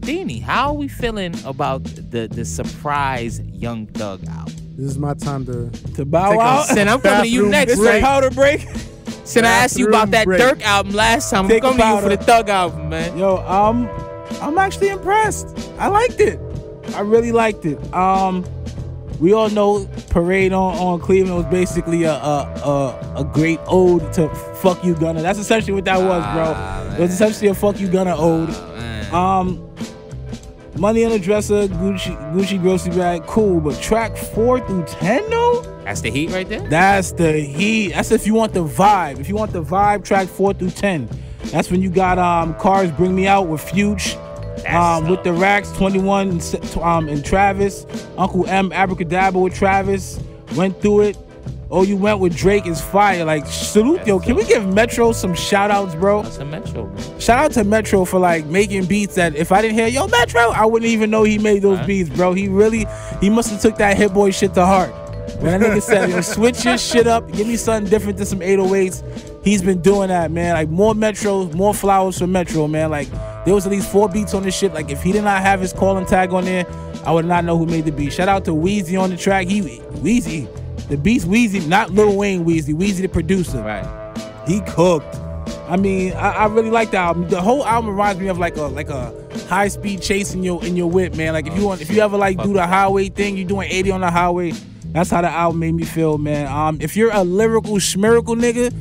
Dini, how are we feeling about the the surprise Young Thug album? This is my time to. To bow Take a out. Cin, I'm coming to you next. It's break. a powder break. Cin, I asked you about that Bathroom break. Dirk album last time. Take a I'm coming to you for the Thug album, man. Yo, um, I'm actually impressed. I liked it. I really liked it. Um, we all know Parade on, on Cleveland was basically a, a a a great ode to fuck you Gunna. That's essentially what that was, bro. Ah, it was essentially a fuck you Gunna ode. Man. Um, Money in a dresser, Gucci Gucci grocery bag, cool. But track four through ten though, That's the heat right there. that's the heat. That's if you want the vibe. If you want the vibe, track four through ten. That's when you got um cars bring me out with Fuge. Um, with the racks, 21 and, um, and Travis, Uncle M, Abracadabra with Travis, went through it. Oh, you went with Drake is fire. Like, salute, yo. Can we give Metro some shout outs, bro? That's a Metro, man. Shout out to Metro for like making beats that if I didn't hear yo Metro, I wouldn't even know he made those Right. beats, bro. He really he must have took that Hit-Boy shit to heart. When that nigga said, yo, *laughs* switch your shit up, give me something different than some 808s. He's been doing that, man. Like more Metros, more flowers for Metro, man. Like there was at least four beats on this shit. Like if he did not have his calling tag on there, I would not know who made the beat. Shout out to Wheezy on the track. He Wheezy. The beats Wheezy, not Lil Wayne Wheezy. Wheezy the producer. Right. He cooked. I mean, I, I really like the album. The whole album reminds me of like a like a high speed chase in your in your whip, man. Like if you want, if you ever like do the highway thing, you're doing 80 on the highway. That's how the album made me feel, man. Um, if you're a lyrical schmirical nigga,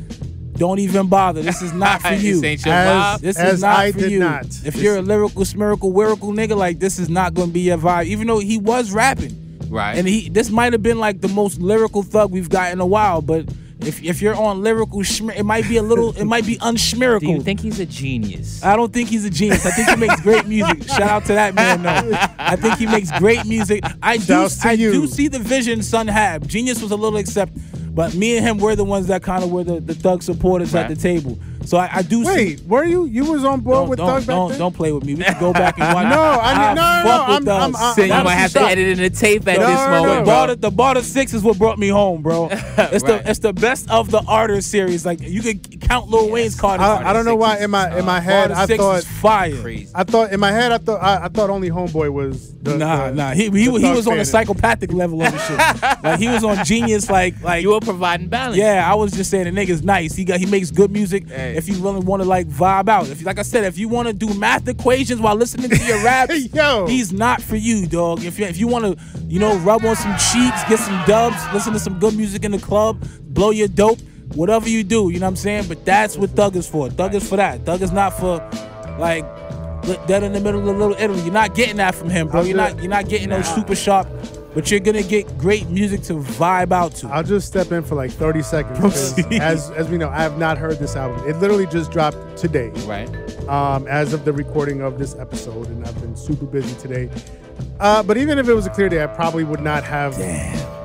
don't even bother. This is not for *laughs* you. This ain't your As- vibe. This As is not I for you. not. If This- you're a lyrical, smirical, wirical nigga, like this is not gonna be your vibe. Even though he was rapping, Right. and he this might have been like the most lyrical thug we've got in a while. But if if you're on lyrical, schmir- it might be a little, it might be unschmirical. *laughs* Do you think he's a genius? I don't think he's a genius. I think he makes great music. *laughs* Shout out to that man though. I think he makes great music. I do Shouts to I you. do see the vision Son had. Genius was a little accept, but me and him were the ones that kind of were the, the thug supporters at the table. So I, I do see Wait, were you? You was on board don't, with don't, Thug back don't, then? don't play with me. We can go back and *laughs* watch. No, I mean- no, no, fuck no, with I'm- Thug. I'm- Cin, you I'm- might have to shut- edit in the tape at No, this no, moment, no. The bro. Barter, the Barter Six is what brought me home, bro. *laughs* It's Right. the it's the best of the artist series. Like you could count Lil Wayne's card. as I, I don't know why in my in my head Barter I Six thought is fire. Crazy. I thought in my head I thought I, I thought only Homeboy was the, Nah, the- nah. He he, the he Thug was on a fan. psychopathic level of the shit. *laughs* Like he was on genius. Like like You were providing balance. yeah. I was just saying the nigga's nice. He got he makes good music. If you really want to like vibe out, if you, like I said, if you want to do math equations while listening to your raps, *laughs* Yo. he's not for you, dog. If you if you want to, you know, rub on some cheeks, get some dubs, listen to some good music in the club, blow your dope, whatever you do, you know what I'm saying. But that's what Thug is for. Thug is for that. Thug is not for like dead in the middle of Little Italy. You're not getting that from him, bro. You're not you're not getting no super sharp. But you're gonna get great music to vibe out to. I'll just step in for like 30 seconds. Proceed. As as we know, I have not heard this album. It literally just dropped today. Right. um, as of the recording of this episode, and I've been super busy today. Uh, but even if it was a clear day, I probably would not have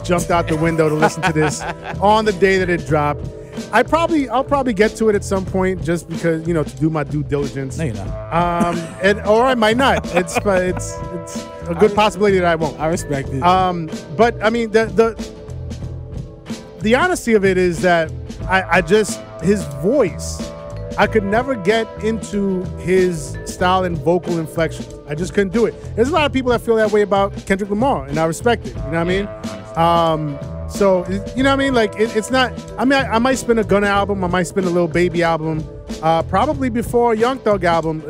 jumped out the window to listen to this *laughs* on the day that it dropped. I probably, I'll probably get to it at some point, just because you know to do my due diligence. no, you're not. Um, and or I might not. It's but it's it's a good possibility that I won't. I respect it. Um, but I mean the the the honesty of it is that I, I just his voice. I could never get into his style and vocal inflection. I just couldn't do it. There's a lot of people that feel that way about Kendrick Lamar, and I respect it. You know what I mean? Um, so you know what I mean? Like it, it's not. I mean, I, I might spin a Gunna album. I might spin a Lil Baby album. Uh, probably before a Young Thug album.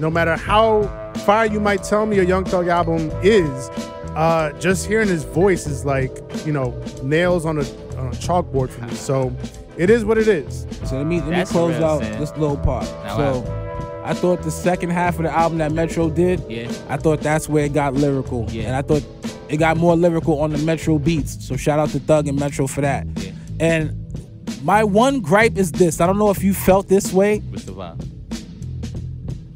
No matter how far you might tell me a Young Thug album is, uh, just hearing his voice is like you know nails on a on a chalkboard for me. So it is what it is. So let me let me That's close out Sam. this little part. Now, so I thought the second half of the album that Metro did, Yeah. I thought that's where it got lyrical. Yeah. And I thought it got more lyrical on the Metro beats. So shout out to Thug and Metro for that. Yeah. And my one gripe is this. I don't know if you felt this way. What's the vibe?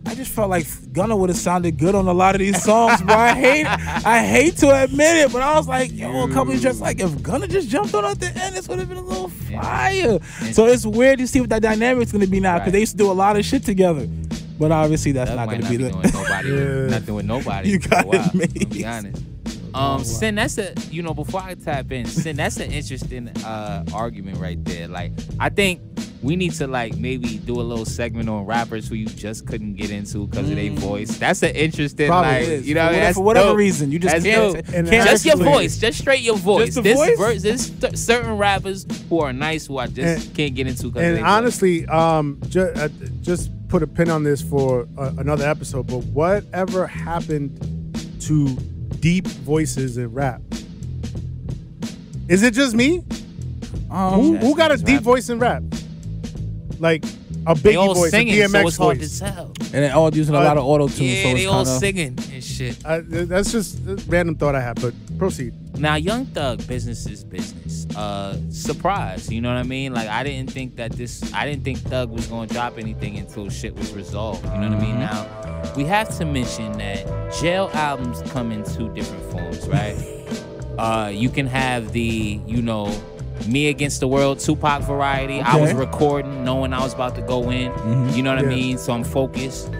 I just felt like Gunna would have sounded good on a lot of these songs, bro. I hate I hate to admit it, but I was like, yo, a couple of just like if Gunna just jumped on at the end, this would have been a little fire. So it's weird to see what that dynamic's gonna be now, because Right. they used to do a lot of shit together. But obviously that's That not gonna not be be the nobody, *laughs* Yeah. nothing with nobody. You got it To be honest. Um, Cin, that's a you know before I tap in, Cin, that's an interesting uh argument right there. Like I think we need to like maybe do a little segment on rappers who you just couldn't get into because of their voice. That's an interesting, Probably like, is. you know, For whatever- that's for whatever dope. reason, you just That's can't- dope. Can't just your voice, just straight your voice. the this voice? ver- there's cer- certain rappers who are nice who I just And- can't get into And of their honestly, um, ju- uh, just put a pin on this for uh, another episode. But whatever happened to deep voices in rap? Is it just me? Um, who, who got a deep rap. voice in rap? Like a They Biggie all voice, singing, a DMX so it's hard voice. to tell. and they all using a Uh, lot of auto tune, Yeah, so they it's all kind of. singing and shit. Uh, that's just a random thought I had, but proceed. Now, Young Thug, business is business. Uh, surprise, you know what I mean? Like, I didn't think that this, I didn't think Thug was gonna drop anything until shit was resolved. You know what I mean? Now, we have to mention that jail albums come in two different forms, right? *laughs* uh, you can have the, you know, me against the world Tupac variety. I was recording, knowing I was about to go in. You know what Yeah. I mean? So I'm focused.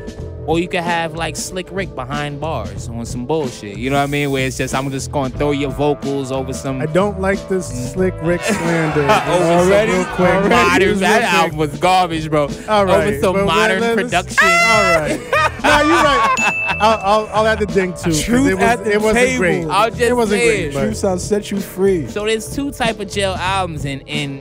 Or you could have like Slick Rick behind bars on some bullshit. You know what I mean? Where it's just I'm just gonna throw your vocals over some I don't like this mm. slick Rick *laughs* slander. over some Already, real quick. modern. That real album was garbage, bro. All right, Over some but modern let's- production. All right. *laughs* no, you're right. I'll, I'll, I'll add the ding too. 'cause Truth it, was, at the it wasn't table. great. I'll just it wasn't say great. it. but- Truth shall set you free. So there's two type of jail albums, and and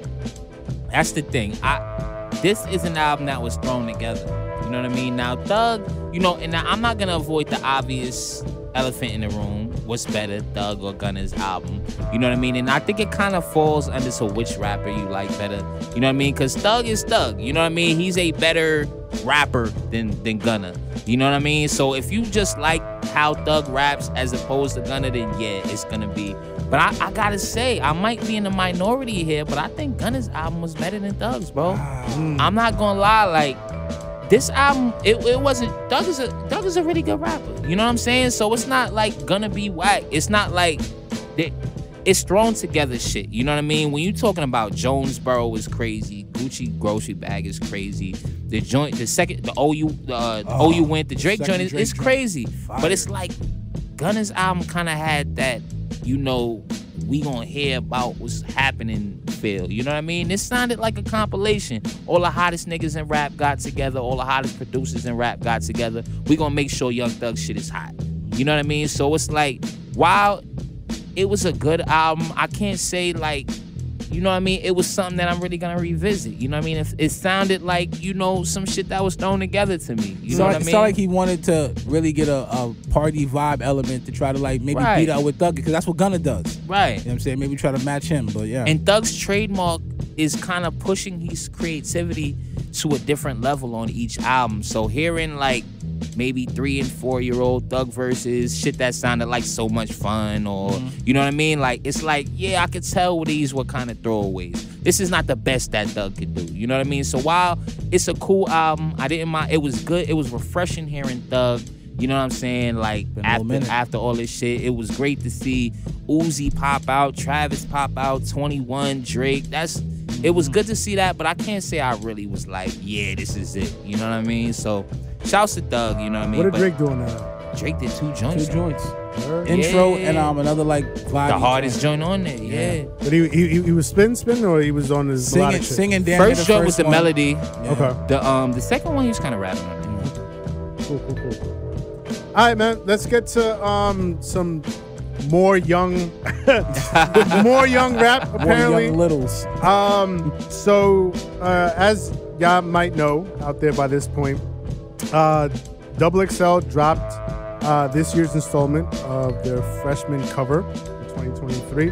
that's the thing. I this is an album that was thrown together. You know what I mean? Now Thug, you know, and now I'm not gonna avoid the obvious elephant in the room. What's better, Thug or Gunna's album? You know what I mean? And I think it kind of falls under so which rapper you like better. You know what I mean? Because Thug is Thug. You know what I mean? He's a better rapper than than Gunna. You know what I mean? So if you just like how Thug raps as opposed to Gunna, then yeah, it's gonna be. But I, I gotta say, I might be in the minority here, but I think Gunna's album was better than Thug's, bro. I'm not gonna lie, like this album, it, it wasn't. Doug is a Doug is a really good rapper. You know what I'm saying? So it's not like gonna be whack. It's not like they, it's thrown together shit. You know what I mean? When you talking about Jonesboro is crazy, Gucci grocery bag is crazy. The joint, the second, the OU, uh, the Oh, OU went, the Drake joint is Drake it's crazy. Fire. But it's like Gunna's album kind of had that, you know, we gonna hear about what's happening feel. You know what I mean? It sounded like a compilation. All the hottest niggas in rap got together. All the hottest producers in rap got together. We gonna make sure Young Thug shit is hot. You know what I mean? So it's like, while it was a good album, I can't say like, you know what I mean? It was something that I'm really gonna revisit. You know what I mean? It, it sounded like, you know, some shit that was thrown together to me. You so know what I mean? not like he wanted to really get a, a party vibe element to try to like maybe Right. beat out with Thug because that's what Gunna does. Right. You know what I'm saying? Maybe try to match him, but yeah. And Thug's trademark is kind of pushing his creativity to a different level on each album. So hearing like maybe three and four year old Thug verses, shit that sounded like so much fun, or mm-hmm. you know what I mean? Like it's like, yeah, I could tell these were kind of throwaways. This is not the best that Thug could do. You know what I mean? So while it's a cool album, I didn't mind. It was good. It was refreshing hearing Thug. You know what I'm saying? Like Been a little after after all this shit, it was great to see Uzi pop out, Travis pop out, 21, Drake. That's it was mm-hmm. good to see that, but I can't say I really was like, yeah, this is it. You know what I mean? So shouts to Thug, you know what I mean? What did But Drake do on that? Drake did two joints. Two joints. joints. Word? Intro and um another like vibe. The hardest joint on there, yeah. But he, he he was spin spin or he was on his Singing, singing damn First the joint was the one. melody. Yeah. Okay. The um the second one he was kind of rapping on it. Cool, cool, cool. All right, man. Let's get to um some more young, *laughs* more young rap. *laughs* More Apparently, young littles. Um, so uh, as y'all might know out there by this point, uh, Double XL dropped uh, this year's installment of their freshman cover for 2023.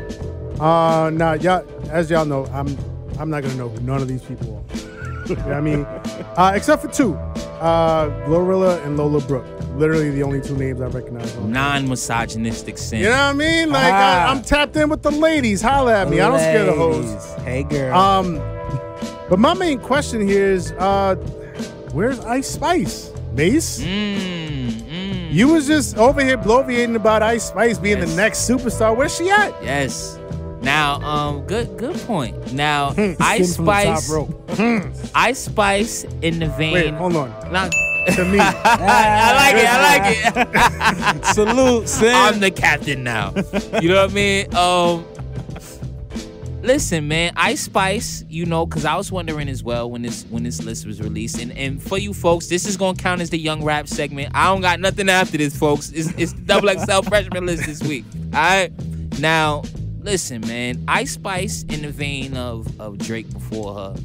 Uh, now, y'all, as y'all know, I'm I'm not gonna know who none of these people are. *laughs* You know I mean, *laughs* uh, except for two, uh, Glorilla and Lola Brooke. Literally the only two names I recognize. Non-misogynistic sin. you know what I mean? Like I, Ah. I'm tapped in with the ladies. Holla at me. I don't scare the hoes. Hey girl. Um, but my main question here is, uh, where's Ice Spice, Mace? Mm, mm. You was just over here bloviating about Ice Spice being Yes. the next superstar. Where's she at? Yes. Now, um, good good point. Now. *laughs* Ice Skin from the top Spice. *laughs* Ice Spice in the vein. Wait, hold on. Now- To me, *laughs* I like it. I like it. Salute, Cin. I'm the captain now. You know what I mean? Um, listen, man, Ice Spice, you know, because I was wondering as well when this when this list was released, and and for you folks, this is gonna count as the young rap segment. I don't got nothing after this, folks. It's it's the double XL freshman list this week. All right, now listen, man, Ice Spice in the vein of of Drake before her,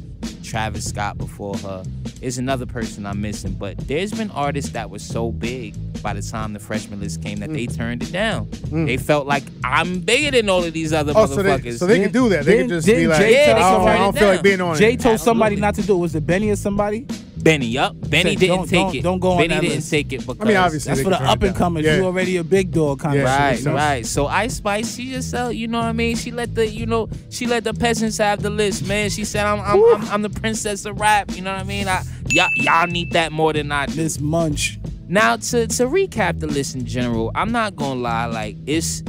Travis Scott before her, is another person I'm missing. But there's been artists that were so big by the time the freshman list came that they mm. turned it down. Mm. They felt like I'm bigger than all of these other Oh, so they, motherfuckers. so they can do that. They can just be like, Jay Yeah, I don't, I don't feel like being on Jay it. told somebody not to do it. Was it Benny or somebody? Benny, yup. Benny Said, didn't don't- take don't- it. don't go on Benny that didn't list. take it because I mean, obviously, That's for the up and down. comers. Yeah. You already a big dog kind of. Yeah, Right, makes right. So Ice Spice, she just uh, you know what I mean. She let the you know she let the peasants have the list, man. She said I'm I'm, I'm, I'm the princess of rap. You know what I mean? I, y'all y'all need that more than I do. Miss Munch. Now to to recap the list in general, I'm not gonna lie, like it's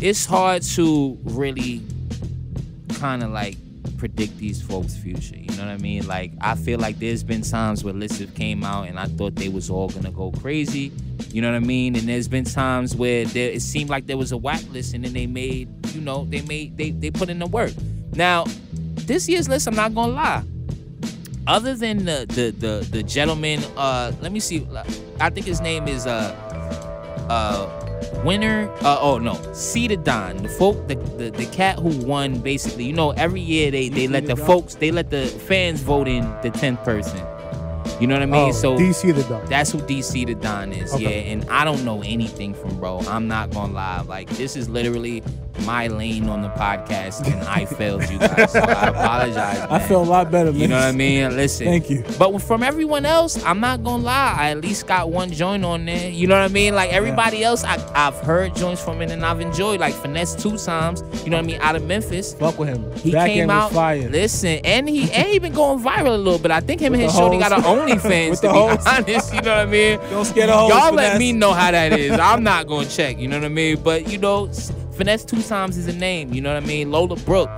it's hard to really kind of like predict these folks' future. You know what I mean? Like I feel like there's been times where lists came out and I thought they was all gonna go crazy. You know what I mean? And there's been times where there it seemed like there was a whack list and then they made, you know, they made they they put in the work. Now, this year's list, I'm not gonna lie other than the the the, the gentleman uh let me see i think his name is uh uh winner uh oh no Cedar Don the folk the, the the cat who won basically. You know every year they they let the folks they let the fans vote in the 10th person you know what i mean Oh, so DC the dog. that's who DC the Don is, Okay. yeah. And I don't know anything from bro. I'm not gonna lie. Like this is literally my lane on the podcast, and I *laughs* failed you guys. So I apologize. I man. feel a lot better, man. You know what I mean? Listen. Thank you. But from everyone else, I'm not gonna lie. I at least got one joint on there. You know what I mean? Like everybody else, I, I've heard joints from it and I've enjoyed. Like Finesse2Tymes. You know what I mean? Out of Memphis. Fuck with him. He Back came out. fire. Listen, and he and he been going viral a little bit. I think him With and his shorty got an hoes. *laughs* OnlyFans. *laughs* To be *laughs* honest, you know what I mean? Don't scare the hoes, Y'all let Finesse. me know how that is. I'm not gonna check. You know what I mean? But you know, Finesse2Tymes is a name. You know what I mean? Lola Brooke.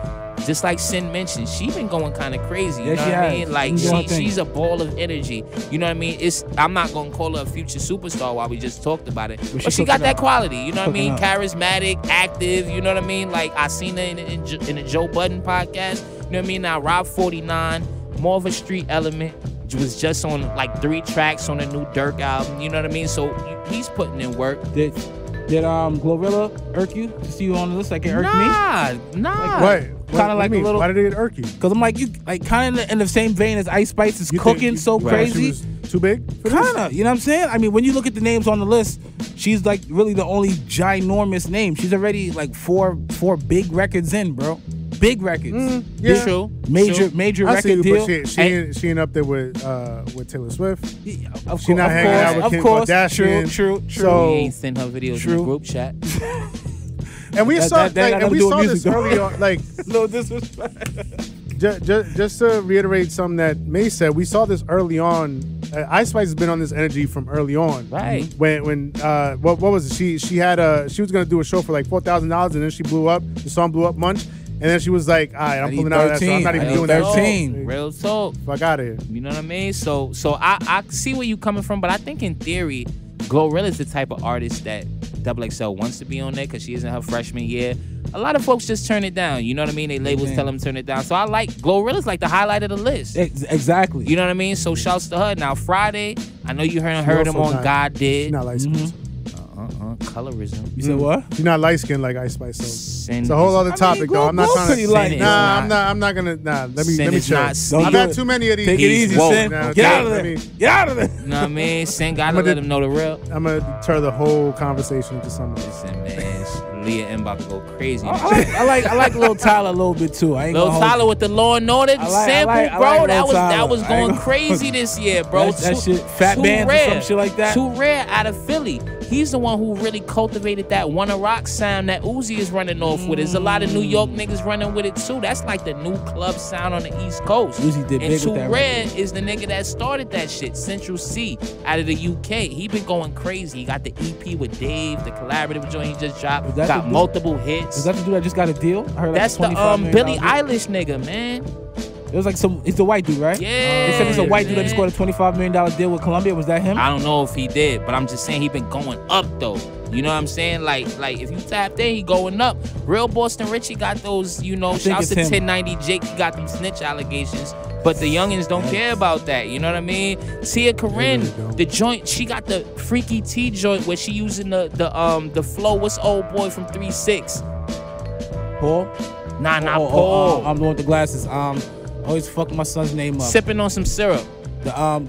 Just like Cin mentioned, she been going kind of crazy. You Yeah, know what I mean? Like She's she, she's a ball of energy. You know what I mean? It's I'm not gonna call her a future superstar while we just talked about it, but, she she got that up. quality. You know what I mean? up. Charismatic, active. You know what I mean? Like I seen her in, in, in the Joe Budden podcast. You know what I mean? Now Rob 49, more of a street element. Was just on like three tracks on the new Durk album. You know what I mean? So he's putting in work. Did did um Glorilla irk you to see you on the list like it irked me? Nah, nah. Right. Kinda like a little- Why did it irk you? Cause I'm like you like kind of in the same vein as Ice Spice is You cooking you- so you crazy. She was too big. Kinda, you know what I'm saying? I mean, when you look at the names on the list, she's like really the only ginormous name. She's already like four four big records in, bro. Big records. Mm, yeah. True. Major True. major I see record you, deal. but she, she, And- ain't, she ain't up there with uh, with Taylor Swift. Yeah, of she not of hanging course, out with of Kim course. Kardashian. True, true, true. So- He ain't send her videos in the group chat. *laughs* And we That- saw that- that like, and we to do with saw this though. early on. Like *laughs* no disrespect. just, just, just to reiterate something that May said, we saw this early on. Uh, Ice Spice has been on this energy from early on. Right. When when uh what what was it? She she had a she was gonna do a show for like four thousand dollars and then she blew up. The song blew up munch. And then she was like, all right, I'm I need pulling out of that. So I'm not even doing need that. 13. Real talk. Fuck out of here. You know what I mean? So so I, I see where you coming from, but I think in theory, Glorilla is the type of artist that Double XL wants to be on there because she is in her freshman year. A lot of folks just turn it down. You know what I mean? They labels Amen. tell them to turn it down. So I like Glorilla's like the highlight of the list. Ex- exactly. You know what I mean? So shouts to her. Now Fridayy, I know you heard heard him on not- God She's Did. not light skinned. Mm-hmm. Colorism. you said hmm. what? She's not light skinned like Ice Spice. So Cin it's a whole other mean, topic Glow- though. I'm not trying to. light. Cin is Nah, not- I'm not. I'm not gonna. Nah, let me Cin let me is chill. not- Don't I've had too many of these. Take it easy, woke. Cin. Now, Get out of let there. me- Get out of there. You know what I mean? Cin gotta I'ma let him know the real. I'm gonna deter the whole conversation into something. else. Listen, man, Leah M about to go crazy. I, I like I like I like Luh Tyler a little bit too. I ain't Lil gonna Tyler with the Law and Order I like- I sample, like- I bro. like that Lil was that was going crazy this year, bro. That- that Too- shit- Fat too Bands or some shit like that? 2Rare out of Philly. He's the one who really cultivated that Wanna Rock sound that Uzi is running off with. There's a lot of New York niggas running with it too. That's like the new club sound on the East Coast. Uzi did and big that Rare record. is the nigga that started that shit. Central Cee out of the UK. He been going crazy. He got the EP with Dave, the collaborative joint he just dropped. Got multiple hits. Is that the dude that just got a deal? I heard That's like the $25 um Billie. Eilish nigga, man. It was like some. It's the white dude, right? Yeah. They said it's a white dude that just scored a twenty-five million dollar deal with Columbia. Was that him? I don't know if he did, but I'm just saying he been going up though. You know what I'm saying? Like, like if you tapped in, he going up. Real Boston Richey got those, you know, shouts to him. 1090 Jake, he got them snitch allegations. But the youngins don't care about that. You know what I mean? TiaCorine, really the joint, she got the freaky T joint where she using the the um the flow. What's old boy from 3 6? Paul. Nah, nah, Oh, oh, Paul. oh, I'm the one with the glasses. Um, always fucking my son's name up. Sipping on some syrup. The um,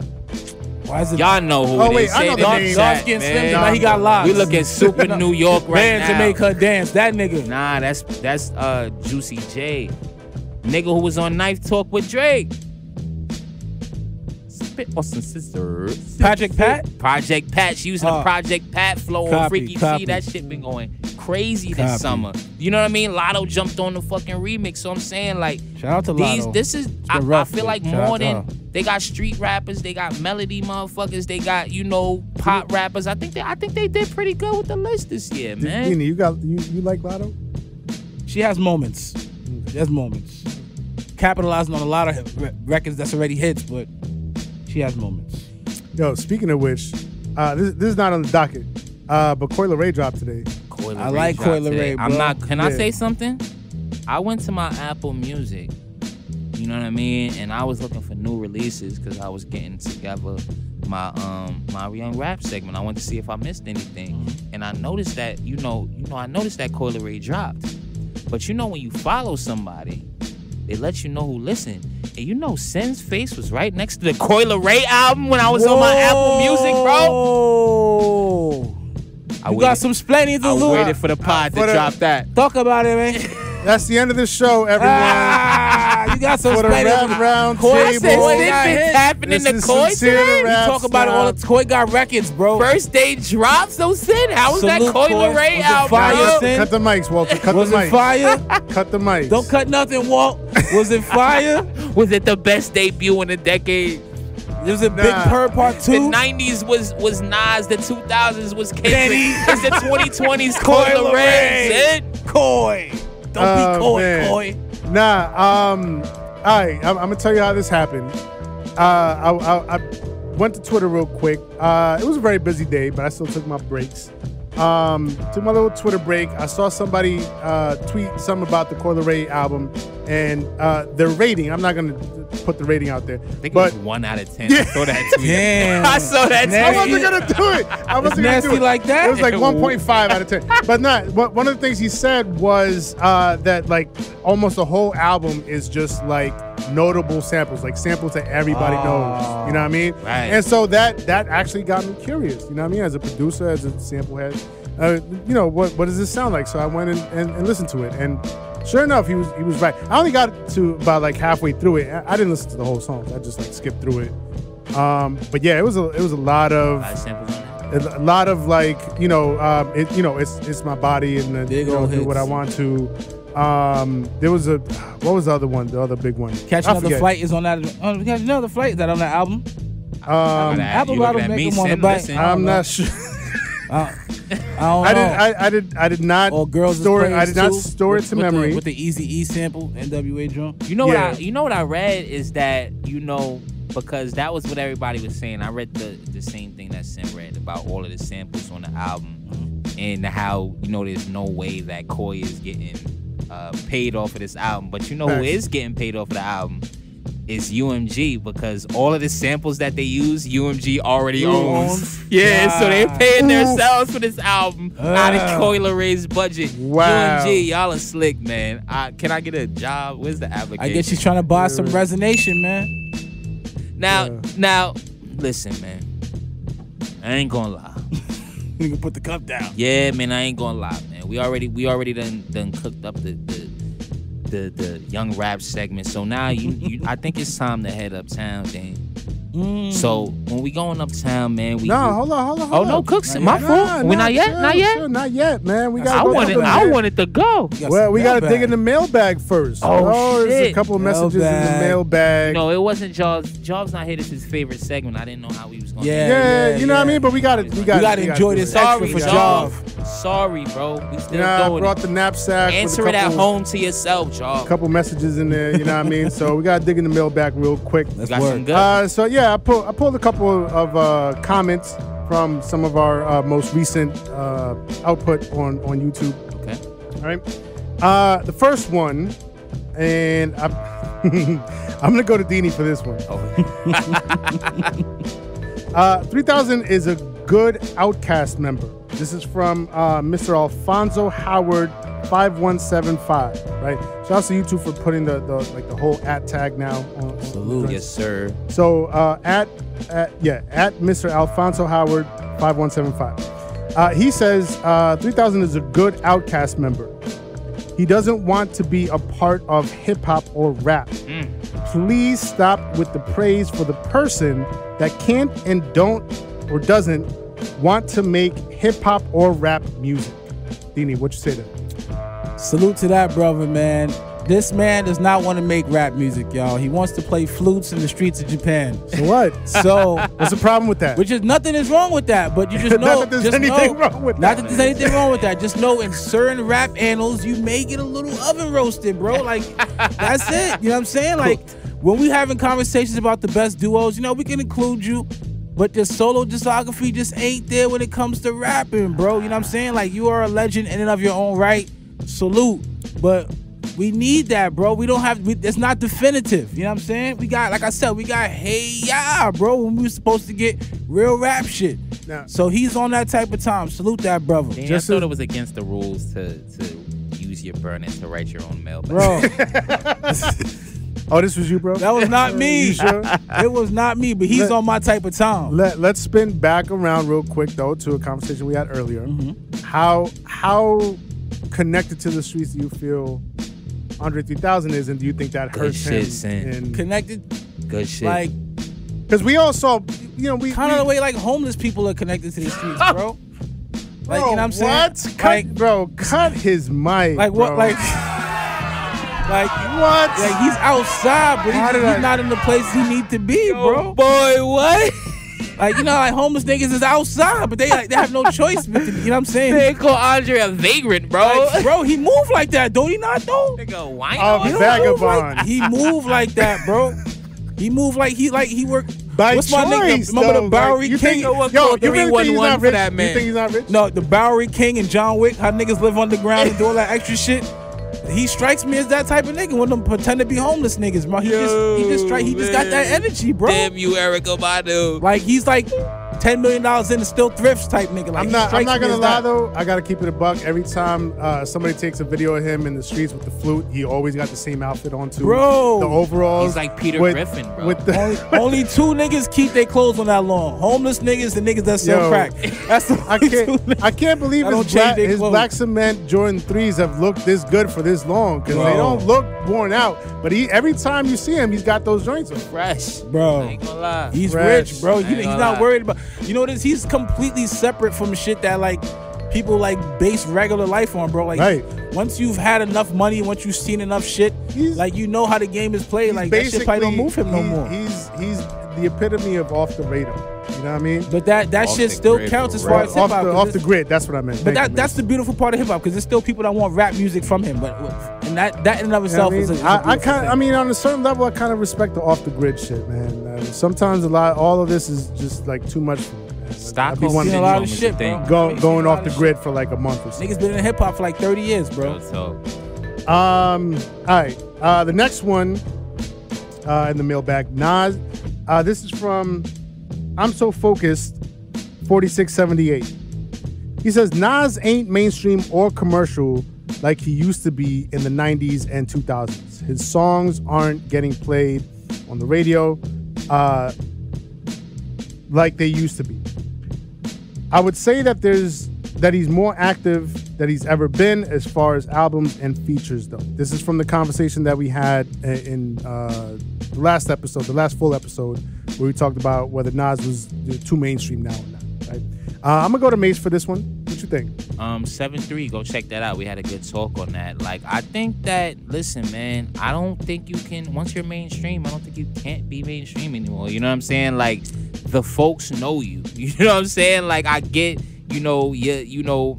why is it? Y'all know who Oh, it wait, is. I know the the dark, name. name. dark skin man. slim. Now he got locks. We look at super *laughs* New York right Bands now. to make her dance. That nigga. Nah, that's that's uh Juicy J. Nigga who was on Knife Talk with Drake. Spit on some scissors. Project Pat? Project Pat. She using Oh. the Project Pat flow on Copy, Freaky copy. T. That shit been going crazy Copy. this summer. You know what I mean? Latto jumped on the fucking remix. So I'm saying like Shout out to these Latto. this is I, rough, I feel like Shout more than they got street rappers, they got melody motherfuckers, they got, you know, pop rappers. I think they I think they did pretty good with the list this year, man. Nene, you got you, you like Latto? She has moments. She has moments. Capitalizing on a lot of re- records that's already hits, but she has moments. Yo, speaking of which, uh, this, this is not on the docket, uh, but Coi Leray dropped today. Coil I Ray like Coil. Ray, I'm not. Can I say something? I went to my Apple Music. You know what I mean? And I was looking for new releases because I was getting together my um my young rap segment. I wanted to see if I missed anything, Mm-hmm. and I noticed that you know you know I noticed that Coi Leray dropped. But you know when you follow somebody, they let you know who listened. And you know Cin's face was right next to the Coi Leray album when I was on my Apple Music, bro. Bro. I You waited, got some splendid to I lose. waited for the pod for to the- drop that. Talk about it, man. *laughs* That's the end of the show, everyone. ah, you got some For the splendid. rap round Coi I table. said Boy, Cin got been hit. tapping in This the is Coi today. rap. Talk about it all. The Coi got records, bro. First day drops, so Cin. How was that Salute, Coil Coi. Ray Was it album? fire, bro? Cin? Cut the mics, Walter. Cut Was the it mics. fire? *laughs* Cut the mics. Don't cut nothing, Walt. Was it fire? *laughs* Was it the best debut in a decade? Was it Big Nah. Purr Part The '90s was was Nas. The 2000s was Kendrick. Benny. It's the 2020s *laughs* Coil Coi Leray. Ray. Don't Oh, be Coi, man. Coi. Nah, um, all right, I'm, I'm gonna tell you how this happened. Uh, I, I, I went to Twitter real quick. Uh, it was a very busy day, but I still took my breaks. Um, took my little Twitter break. I saw somebody uh, tweet something about the Coi Leray album and uh, their rating. I'm not gonna put the rating out there, I think but it was one out of ten. Yeah. I saw that tweet. Damn. *laughs* I saw that I wasn't gonna do it. I wasn't gonna nasty do it. like that? It was like 1.5 out of 10. But not. One one of the things he said was uh, that like almost the whole album is just like notable samples, like samples that everybody knows. You know what I mean? Right. And so that that actually got me curious. You know what I mean? As a producer, as a sample head, uh, you know what what does this sound like? So I went and, and, and listened to it, and sure enough, he was he was right. I only got to about like halfway through it. I, I didn't listen to the whole song. I just like skipped through it. Um, but yeah, it was a it was a lot of A lot of samples on that. a lot of like you know um it you know it's it's my body and Big you know, old do what I want to um there was a what was the other one the other big one Catch I Another. Flight is on that. Oh, Catch Another Flight is that on that album? um Nah, Apple you looking Bottoms at make me, them wanna Cin? I'm not sure Uh, I don't know. I did I, I did I did not or Girls is store it I did not store with- it to with memory The, with the Easy E sample, NWA drum. You know Yeah. what I you know what I read is that you know because that was what everybody was saying. I read the the same thing that Cin read about all of the samples on the album and how you know there's no way that Coi is getting uh, paid off of this album. But you know who Facts. is getting paid off of the album is UMG because all of the samples that they use, UMG already owns. Owns? Yeah, so they're paying Oof. themselves for this album out of Ah. Coi Leray's budget. Wow. UMG, y'all are slick, man. I, can I get a job? Where's the application? I guess she's trying to buy some resonation, man. Now, Yeah. now, listen, man. I ain't gonna lie. *laughs* You can put the cup down. Yeah, man, I ain't gonna lie, man. We already, we already done, done cooked up the, the, the, the young rap segment. So now you, you, I think it's time to head uptown, Dane. Mm. So when we going uptown, man, we. No, hold on, hold on. hold Oh Hold no, on. Cooks, Not my yet. fault. Nah, we nah, not yet, chill, not yet. chill, not yet, man. We got. I wanted, I wanted to go. got Well, we got to mailbag. dig in the mailbag first. Oh, oh there's a couple of messages in the Mailbag. mailbag. No, it wasn't Jobs. Jobs not here. This is his favorite segment. I didn't know how he was going. Yeah. yeah, you know what I mean. But we got to, we got, We gotta enjoy this extra Sorry, for Job. Job. Sorry, bro. We still You know, I doing brought it. the knapsack. Answer with it at home to yourself, Job. Couple messages in there. You know what I mean. So we got to dig in the mailbag real quick. Let's Got work. So yeah, I pulled I pulled a couple of uh, comments from some of our uh, most recent uh, output on on YouTube. okay. All right. Uh, the first one, and I'm, *laughs* I'm gonna go to Dini for this one. *laughs* Uh, 3000 is a good OutKast member. This is from uh, Mr. Alfonso Howard 5175. Right. Shout out to you two for putting the, the like the whole at tag now. On, on Yes, sir. so uh, at, at yeah at Mr. Alfonso Howard five one seven five. Uh, he says uh, three thousand is a good OutKast member. He doesn't want to be a part of hip hop or rap. Please stop with the praise for the person that can't and don't or doesn't want to make hip hop or rap music. Dini, what you say to that? Salute to that brother, man. This man does not want to make rap music, y'all. He wants to play flutes in the streets of Japan. So what? So, *laughs* What's the problem with that? which is nothing is wrong with that, but you just Not *laughs* know. that there's just anything know- wrong with Not that. that there's anything wrong with that. Just know in certain rap annals, you may get a little oven roasted, bro. Like that's it. You know what I'm saying? Like when we having conversations about the best duos, you know, we can include you. But the solo discography just ain't there when it comes to rapping, bro. You know what I'm saying? Like you are a legend in and of your own right. Salute. But we need that, bro. We don't have we, it's not definitive. You know what I'm saying? We got, like I said, we got hey ya, bro, when we were supposed to get real rap shit. Now- So he's on that type of time. Salute that brother. Damn, Just I thought as- it was against the rules to to use your burner to write your own mail. Bro, *laughs* *laughs* oh, this was you, bro. that was not *laughs* me. You sure? It was not me, but he's Let- on my type of time. Let, let's spin back around real quick though to a conversation we had earlier. Mm-hmm. How how connected to the streets do you feel Andre 3000 is, and do you think that Good hurts shit, him? Cin. Connected, Good shit. like Because we all saw, you know, we kind of we, the way like homeless people are connected to the streets, *laughs* bro. Like, bro, you know what I'm saying? What? Cut, Like, bro, cut his mic. like what? bro. Like, like what? Like he's outside, but he's, he's I- not in the place he need to be, bro. boy, what? Like you know, like homeless niggas is outside, but they like, they have no choice. But to, you know what I'm saying? They call Andre a vagrant, bro. Like, bro, he move like that, don't he not though? Nigga, why A He don't vagabond. Like, he move like that, bro. He move like he like he work. By what's my choice, nigga? Remember though, the Bowery like, you King? Think, No one yo, you really think he's 311 not for rich? that man. You think he's not rich? No, the Bowery King and John Wick. How niggas live underground and do all that extra shit. He strikes me as that type of nigga. One of them pretend to be homeless niggas, bro. He just he just try, he just got that energy, bro. Damn you, Erykah Badu. Like he's like ten million dollars in the still thrifts type nigga. Like I'm not. I'm not gonna lie that. though. I gotta keep it a buck. Every time uh, somebody takes a video of him in the streets with the flute, he always got the same outfit on too. Bro. the overalls. He's like Peter with, Griffin, bro. With the Only, only two niggas keep their clothes on that long. Homeless niggas and niggas that sell Yo, crack. That's the I only can't. niggas. I can't believe I his, black, his black cement Jordan threes have looked this good for this long because they don't look worn out. But he every time you see him, he's got those joints on. Fresh. Bro. I ain't gonna lie. He's Fresh. rich, bro. He, he's not lie. worried about. You know what it is? He's completely separate from shit that like people like base regular life on, bro. Like Right. once you've had enough money, once you've seen enough shit, He's- like you know how the game is played. Like that shit probably don't move him no more. He's he's the epitome of off the radar. You know what I mean? But that that Off shit still grid, counts as bro. far as hip off hop. the off the grid. That's what I meant. But Thank that you, that's the beautiful part of hip hop because there's still people that want rap music from him. But and that that in and of You know itself I is a, mean? is a I, I kind. thing. I mean, on a certain level, I kind of respect the off the grid shit, man. Uh, sometimes a lot, all of this is just like too much for me. Man. I'd be Stockholm wanting a lot of shit, thing. bro. go going off the grid for like a month or so. Niggas been in hip hop for like 30 years, bro. So, Um. All right. Uh, the next one uh, in the mailbag, Nas. Uh, this is from I'm so focused. 4678. He says Nas ain't mainstream or commercial like he used to be in the 90s and 2000s. His songs aren't getting played on the radio uh, like they used to be. I would say that there's that he's more active than he's ever been as far as albums and features though. This is from the conversation that we had in uh, the last episode, the last full episode where we talked about whether Nas was too mainstream now or not. Right? Uh, I'm gonna go to Mace for this one. What you think? Um, seven three. Go check that out. We had a good talk on that. Like, I think that. Listen, man. I don't think you can. Once you're mainstream, I don't think you can't be mainstream anymore. You know what I'm saying? Like, the folks know you. *laughs* You know what I'm saying? Like, I get. You know, you you know.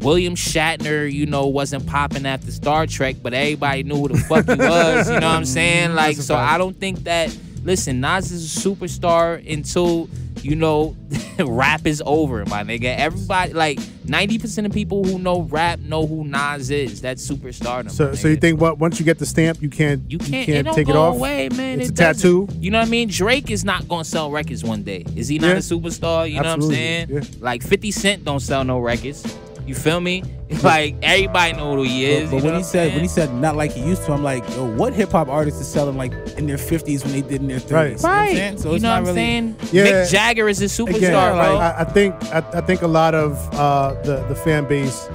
William Shatner, you know, wasn't popping after Star Trek, but everybody knew who the fuck he was. You know what I'm *laughs* saying? Like, so I don't think that. Listen, Nas is a superstar until you know *laughs* rap is over, my nigga. Everybody, like 90% of people who know rap know who Nas is. That's superstardom. So, so you think what? Once you get the stamp, you can't You can't, you can't don't take it off. away, man. It's It a tattoo. You know what I mean? Drake is not gonna sell records one day. Is he not Yeah. a superstar? You Absolutely, know what I'm yeah. saying? Like 50 Cent don't sell no records. You feel me? *laughs* Like everybody know who he is. But, you but know when he said I'm when he said not like he used to, I'm like, yo, what hip hop artist is selling like in their 50s when they did in their 30s? Right. You know what I'm Right. saying? So you it's know not what I'm really. saying? Yeah. Mick Jagger is a superstar, Again, bro. I, I think I, I think a lot of uh, the the fan base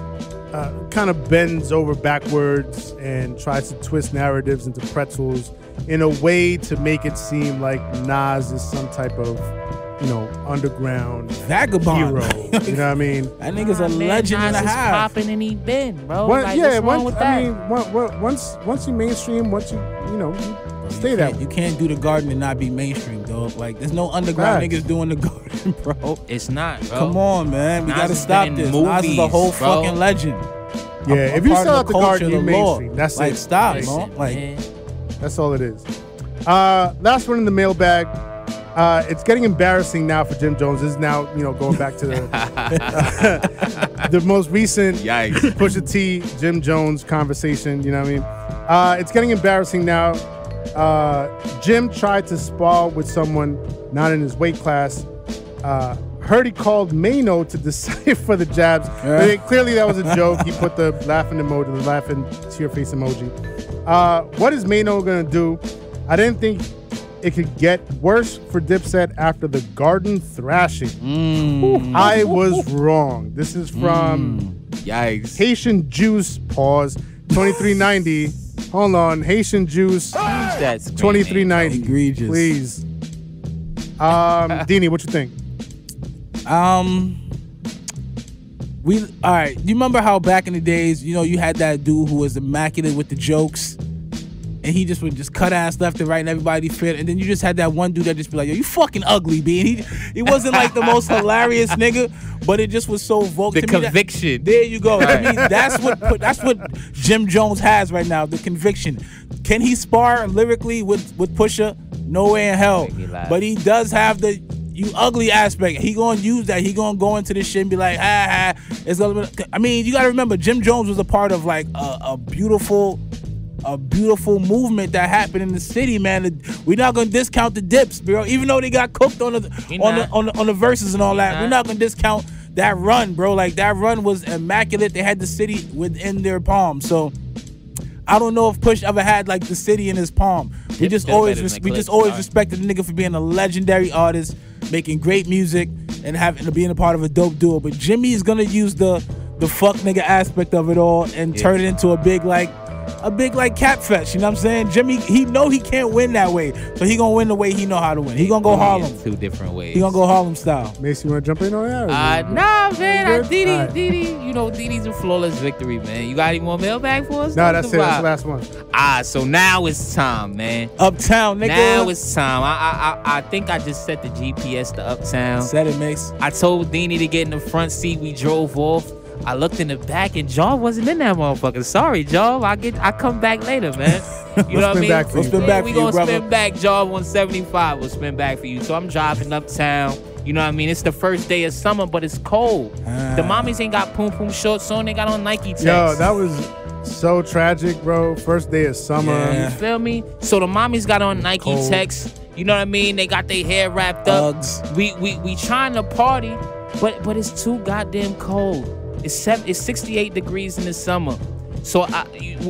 uh, kind of bends over backwards and tries to twist narratives into pretzels in a way to make it seem like Nas is some type of you know underground Vagabond. hero. you know what I mean? *laughs* That nigga's a man, legend Nas and a is half. popping and he been, bro. One- like, yeah, what's wrong once, with I that? mean, one- one- once once you mainstream, once you you know you stay you that way. you can't do the garden and not be mainstream, dog. Like, there's no underground Facts. niggas doing the garden, *laughs* bro. it's not, bro. Come on, man. We Nas gotta stop this. in Nas is a whole bro. fucking legend. Yeah, A- a if you part sell of out the culture, garden, you the mainstream. That's like, it. stop, Like, man. Like. That's all it is. Uh, last one in the mailbag. Uh, it's getting embarrassing now for Jim Jones. This is now, you know, going back to the *laughs* *laughs* the most recent Yikes. *laughs* Pusha T, Jim Jones conversation. You know what I mean? Uh, it's getting embarrassing now. Uh, Jim tried to spar with someone not in his weight class. Uh, heard he called Mano to decipher the jabs. Yeah. But Clearly, that was a joke. He put the laughing emoji, the laughing tear face emoji. Uh, what is Mano gonna do? I didn't think it could get worse for Dipset after the Garden thrashing. Mm. I was wrong. This is from Yikes. Haitian Juice. Pause. 2390. Hold on. Haitian Juice. That's 2390. Egregious. Please. Um, *laughs* Dini, what you think? Um, we all right. You remember how back in the days, you know, you had that dude who was immaculate with the jokes, and he just would just cut ass left and right, and everybody fit. And then you just had that one dude that just be like, "Yo, you fucking ugly, B." And he he wasn't like the most hilarious nigga, but it just was so vocal. The to me that- conviction. there you go. I mean, *laughs* that's what put, that's what Jim Jones has right now. The conviction. Can he spar lyrically with with Pusha? No way in hell. But he does have the you ugly aspect. He gonna use that. He gonna go into this shit and be like, ha ha. It's gonna. Be, I mean, you gotta remember, Jim Jones was a part of like a, a beautiful. A beautiful movement that happened in the city, man. We're not gonna discount the dips, bro. Even though they got cooked on the We on the, on the on the verses and all that, we're not. not gonna discount that run, bro. Like that run was immaculate. They had the city within their palm. So I don't know if Push ever had like the city in his palm. We Dip just always res- we just always respected the nigga for being a legendary artist, making great music, and having being a part of a dope duo. But Jimmy is gonna use the the fuck nigga aspect of it all and turn it into a big like a big like cap fest. You know what I'm saying? Jimmy, he know he can't win that way, so he gonna win the way he know how to win. He gonna go Harlem. Two different ways. He gonna go Harlem style. Macy, you want to jump in on that? or Uh, nah, man. I, good? Didi, Alright. Didi, you know, Didi's a flawless victory, man. You got any more mailbag for us? No, that's the it. That's the last one. Ah, so now it's time, man. Uptown, nigga. Now it's time. I, I I I think I just set the GPS to Uptown. Set it, Mace. I told Deanie to get in the front seat. We drove off. I looked in the back and Jaw wasn't in that motherfucker. Sorry, Jaw. I get I come back later, man. *laughs* You know what I mean? back We'll spin back we for gonna brother. spin back, Jaw 175. We'll spin back for you. So I'm driving uptown. You know what I mean? It's the first day of summer, but it's cold. The Ah. mommies ain't got poom poom shorts on. They got on Nike Techs. Yo, that was so tragic, bro. First day of summer. Yeah. You feel me? So the mommies got on Nike Cold. Techs. You know what I mean? They got their hair wrapped up. Uggs. We we we trying to party, but but it's too goddamn cold. It's seven, it's 68 degrees in the summer. So I,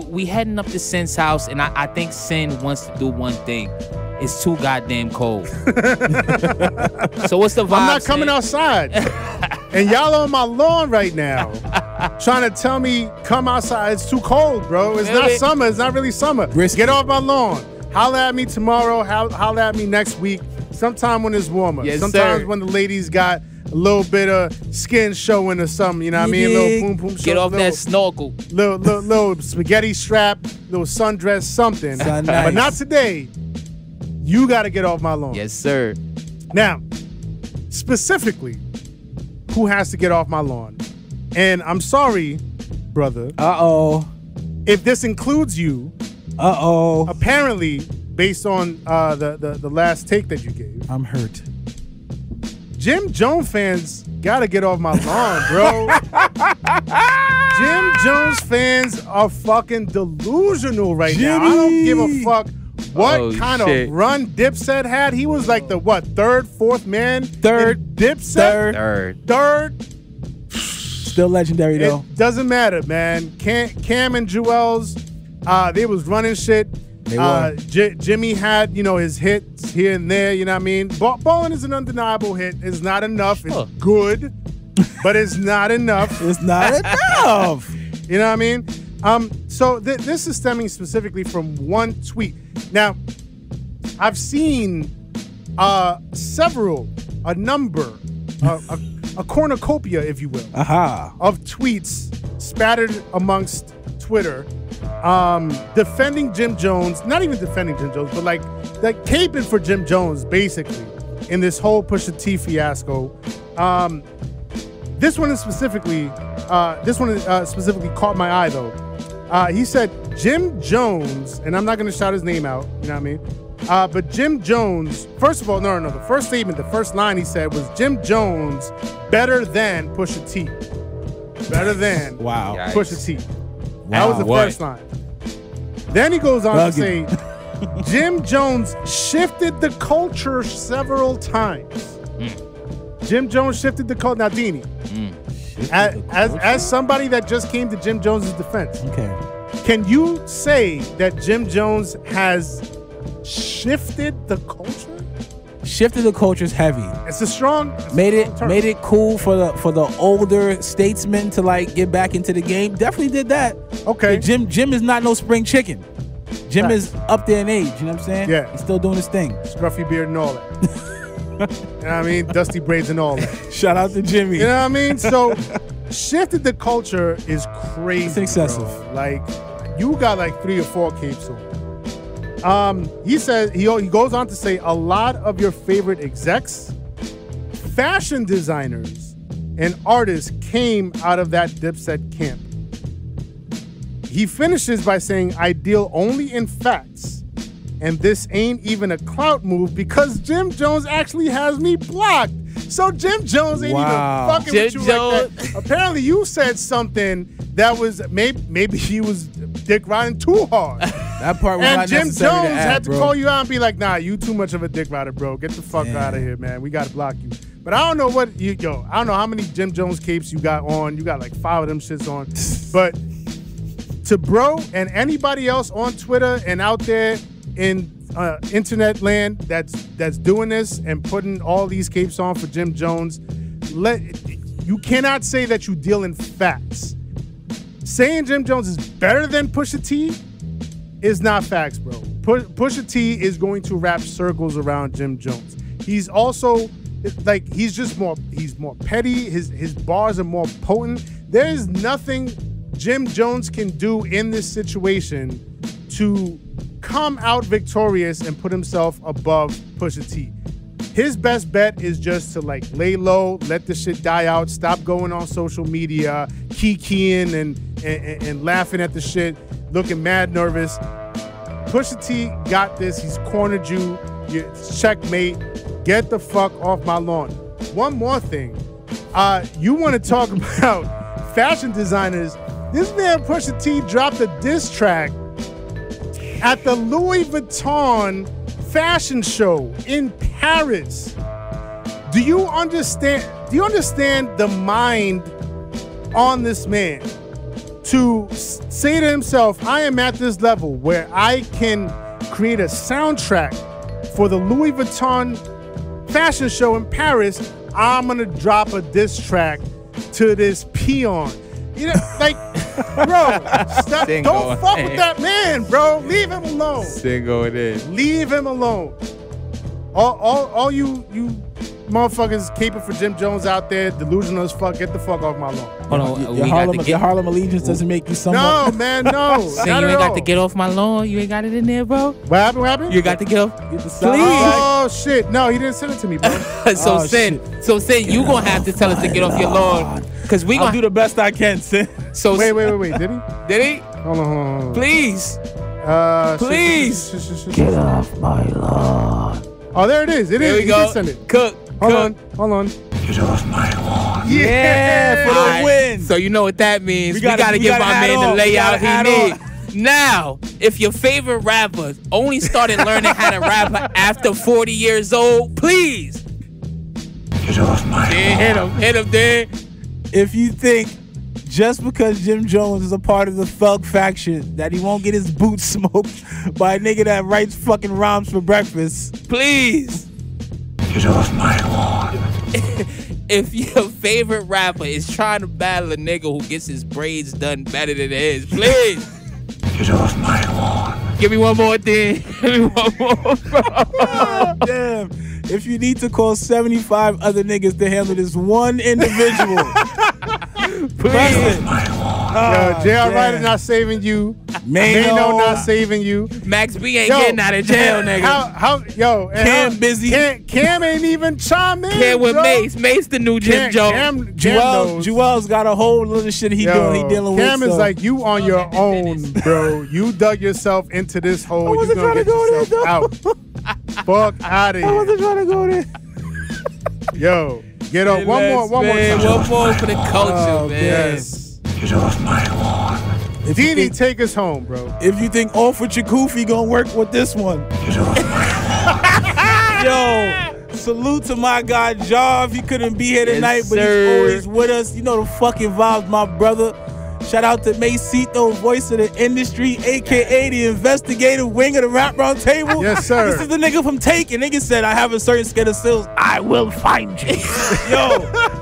we heading up to Cin's house, and I, I think Cin wants to do one thing. It's too goddamn cold. *laughs* so what's the vibe? I'm not coming Sin? outside. *laughs* and y'all on my lawn right now. trying to tell me come outside. It's too cold, bro. It's not summer. It's not really summer. Risky. Get off my lawn. Holla at me tomorrow. Ho- Holla at me next week. sometime when it's warmer. Yes, Sometimes sir. when the ladies got a little bit of skin showing or something, you know what I mean? A little boom boom Get show, off little, that snorkel. little, little, little spaghetti strap, little sundress, something. Sun But not today. You got to get off my lawn. Yes, sir. Now, specifically, who has to get off my lawn? And I'm sorry, brother, Uh oh. if this includes you. Uh oh. Apparently, based on uh, the, the the last take that you gave, I'm hurt. Jim Jones fans gotta get off my lawn, bro. Jim Jones fans are fucking delusional right now. I don't give a fuck what Oh, kind shit. of run Dipset had. He was like the what third, fourth man. Third. in Dipset. Third. Third. Third. Still legendary though. It doesn't matter, man. Cam, Cam and Juelz, uh, they was running shit. They uh. J- Jimmy had, you know, his hits here and there. You know what I mean? Ba- Ballin is an undeniable hit. It's not enough. Sure. It's good, but it's not enough. *laughs* It's not enough. *laughs* You know what I mean? Um, so th- this is stemming specifically from one tweet. Now, I've seen uh, several, a number, a, a, a cornucopia, if you will, Aha. of tweets spattered amongst Twitter, um, defending Jim Jones. Not even defending Jim Jones, but like like caping for Jim Jones, basically, in this whole Pusha T fiasco. Um, this one is specifically, uh, this one uh, specifically caught my eye though. Uh, he said Jim Jones, and I'm not going to shout his name out. You know what I mean? Uh, but Jim Jones, first of all, no, no, no. The first statement, the first line he said was Jim Jones better than Pusha T. Better than Wow. Pusha T. That was the Wow. first line. Then he goes on to say *laughs* Jim Jones shifted the culture several times. Jim Jones shifted the culture. Now, Dini, as, as, as somebody that just came to Jim Jones's defense, Okay. can you say that Jim Jones has shifted the culture? Shifted the culture's heavy. It's a strong it's a Made it term. made it cool for the for the older statesmen to like get back into the game. Definitely did that. Okay. And Jim Jim is not no spring chicken. Jim Right. is up there in age. You know what I'm saying? Yeah. He's still doing his thing. scruffy beard and all that. *laughs* you know what I mean? Dusty braids and all that. Shout out to Jimmy. You know what I mean? *laughs* So shifted the culture is crazy. It's excessive. bro. Like you got like three or four capes on. Um, he says he he goes on to say a lot of your favorite execs, fashion designers, and artists came out of that Dipset camp. He finishes by saying, I deal only in facts. And this ain't even a clout move because Jim Jones actually has me blocked. So Jim Jones ain't Wow. even fucking with Jim you like that. Apparently, you said something that was maybe maybe he was dick riding too hard. *laughs* That part was and Jim Jones to add, had to bro. call you out and be like, "Nah, you too much of a dick rider, bro. Get the fuck out of here, man. We gotta block you." But I don't know what you yo. I don't know how many Jim Jones capes you got on. You got like five of them shits on. *laughs* But to bro and anybody else on Twitter and out there in uh, internet land that's that's doing this and putting all these capes on for Jim Jones, let you cannot say that you deal in facts. Saying Jim Jones is better than Pusha T is not facts, bro. Pu- Pusha T is going to wrap circles around Jim Jones. He's also like he's just more he's more petty. His his bars are more potent. There is nothing Jim Jones can do in this situation to come out victorious and put himself above Pusha T. His best bet is just to like lay low, let the shit die out, stop going on social media, keying and, and and laughing at the shit, looking mad nervous. Pusha T got this. He's cornered you. You checkmate. Get the fuck off my lawn. One more thing. Uh, you want to talk *laughs* about fashion designers? This man Pusha T dropped a diss track at the Louis Vuitton fashion show in Paris. Do you understand? Do you understand the mind on this man to say to himself, "I am at this level where I can create a soundtrack for the Louis Vuitton fashion show in Paris. I'm gonna drop a diss track to this peon." You know, like, *laughs* bro, stop, don't fuck with that man, bro. Leave him alone. Single it is. Leave him alone. all, all, all you, you motherfuckers caping for Jim Jones out there, delusional as fuck. Get the fuck off my lawn. Hold on, Your, your Harlem, to your. Harlem allegiance doesn't make you No, man, no. *laughs* Saying not you ain't got all. to get off my lawn. You ain't got it in there, bro. What happened? What happened? You got to get off. Get the South Oh shit! No, he didn't send it to me, bro. *laughs* so Oh, Cin, so Cin, you gonna have to tell us to get off your lawn, cause we gonna do the best I can, Cin. So wait, wait, wait, wait. Did he? *laughs* did he? Hold on, hold on. Hold on. Please, Uh, shit, Please. shit, shit, shit, shit, shit. Oh, there it is. It there is. we He go. did send it. Cook, Hold on, hold on. Get off my lawn. Yeah, for the Alright, win. So you know what that means. We We gotta- gotta, give gotta my man on. the layout he on. need. Now, if your favorite rapper only started learning how to rap after 40 years old, please. Get off my Hit him, hit him, dude. if you think just because Jim Jones is a part of the thug faction that he won't get his boots *laughs* smoked by a nigga that writes fucking rhymes for breakfast, Please. Get off my lawn. *laughs* if your favorite rapper is trying to battle a nigga who gets his braids done better than his, please. Get off my lawn. Give me one more thing. *laughs* Give me one more. *laughs* damn. If you need to call 75 other niggas to handle this one individual, press it. Ah, Yo, J.R. damn. Writer not saving you. Mano. Mano not saving you. Max B ain't Yo, getting out of jail, *laughs* nigga. How, how, yo, Cam how- busy. Cam, Cam ain't even chime in. Kid with bro. Mace. Mace the new Jim Cam, Jones. Cam, Cam Joel, knows. Joel's got a whole little shit he Yo, doing, he dealing Cam with. is so- like you on your own, bro. You dug yourself into this hole. You wasn't gonna trying get to go there, yourself out. *laughs* Fuck out of I wasn't here, trying to go there. yo. Get up. One more. One more Man, time. One more for the culture, Oh, man. Yes. If you, Dini, think, take us home, bro. if you think off with your goofy gonna work with this one. Get off my lawn. *laughs* Yo, salute to my guy Jav. He couldn't be here Yes, tonight, but sir. he's always with us. You know the fucking vibes, my brother. Shout out to Macito, voice of the industry, aka the investigative wing of the rap round table. Yes, sir. This is the nigga from Taken. Nigga said, I have a certain set of skills. I will find you. *laughs* Yo,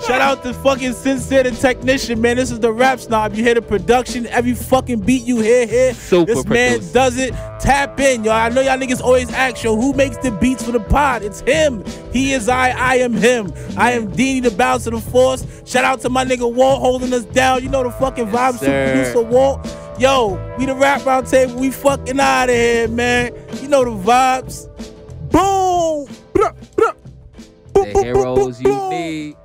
shout out to fucking Sincere the technician, man. This is the rap snob. You hear the production, every fucking beat you hear here. Super this man produced. does it. Tap in, y'all. I know y'all niggas always ask, yo, who makes the beats for the pod? It's him. He is I, I am him. I am Deanie, the bounce of the force. Shout out to my nigga Walt holding us down. You know the fucking vibes, super sir. producer Walt. Yo, we the rap round table. We fucking out of here, man. You know the vibes. Boom. Bruh, bruh. Boom, The boom, boom, heroes boom, you need.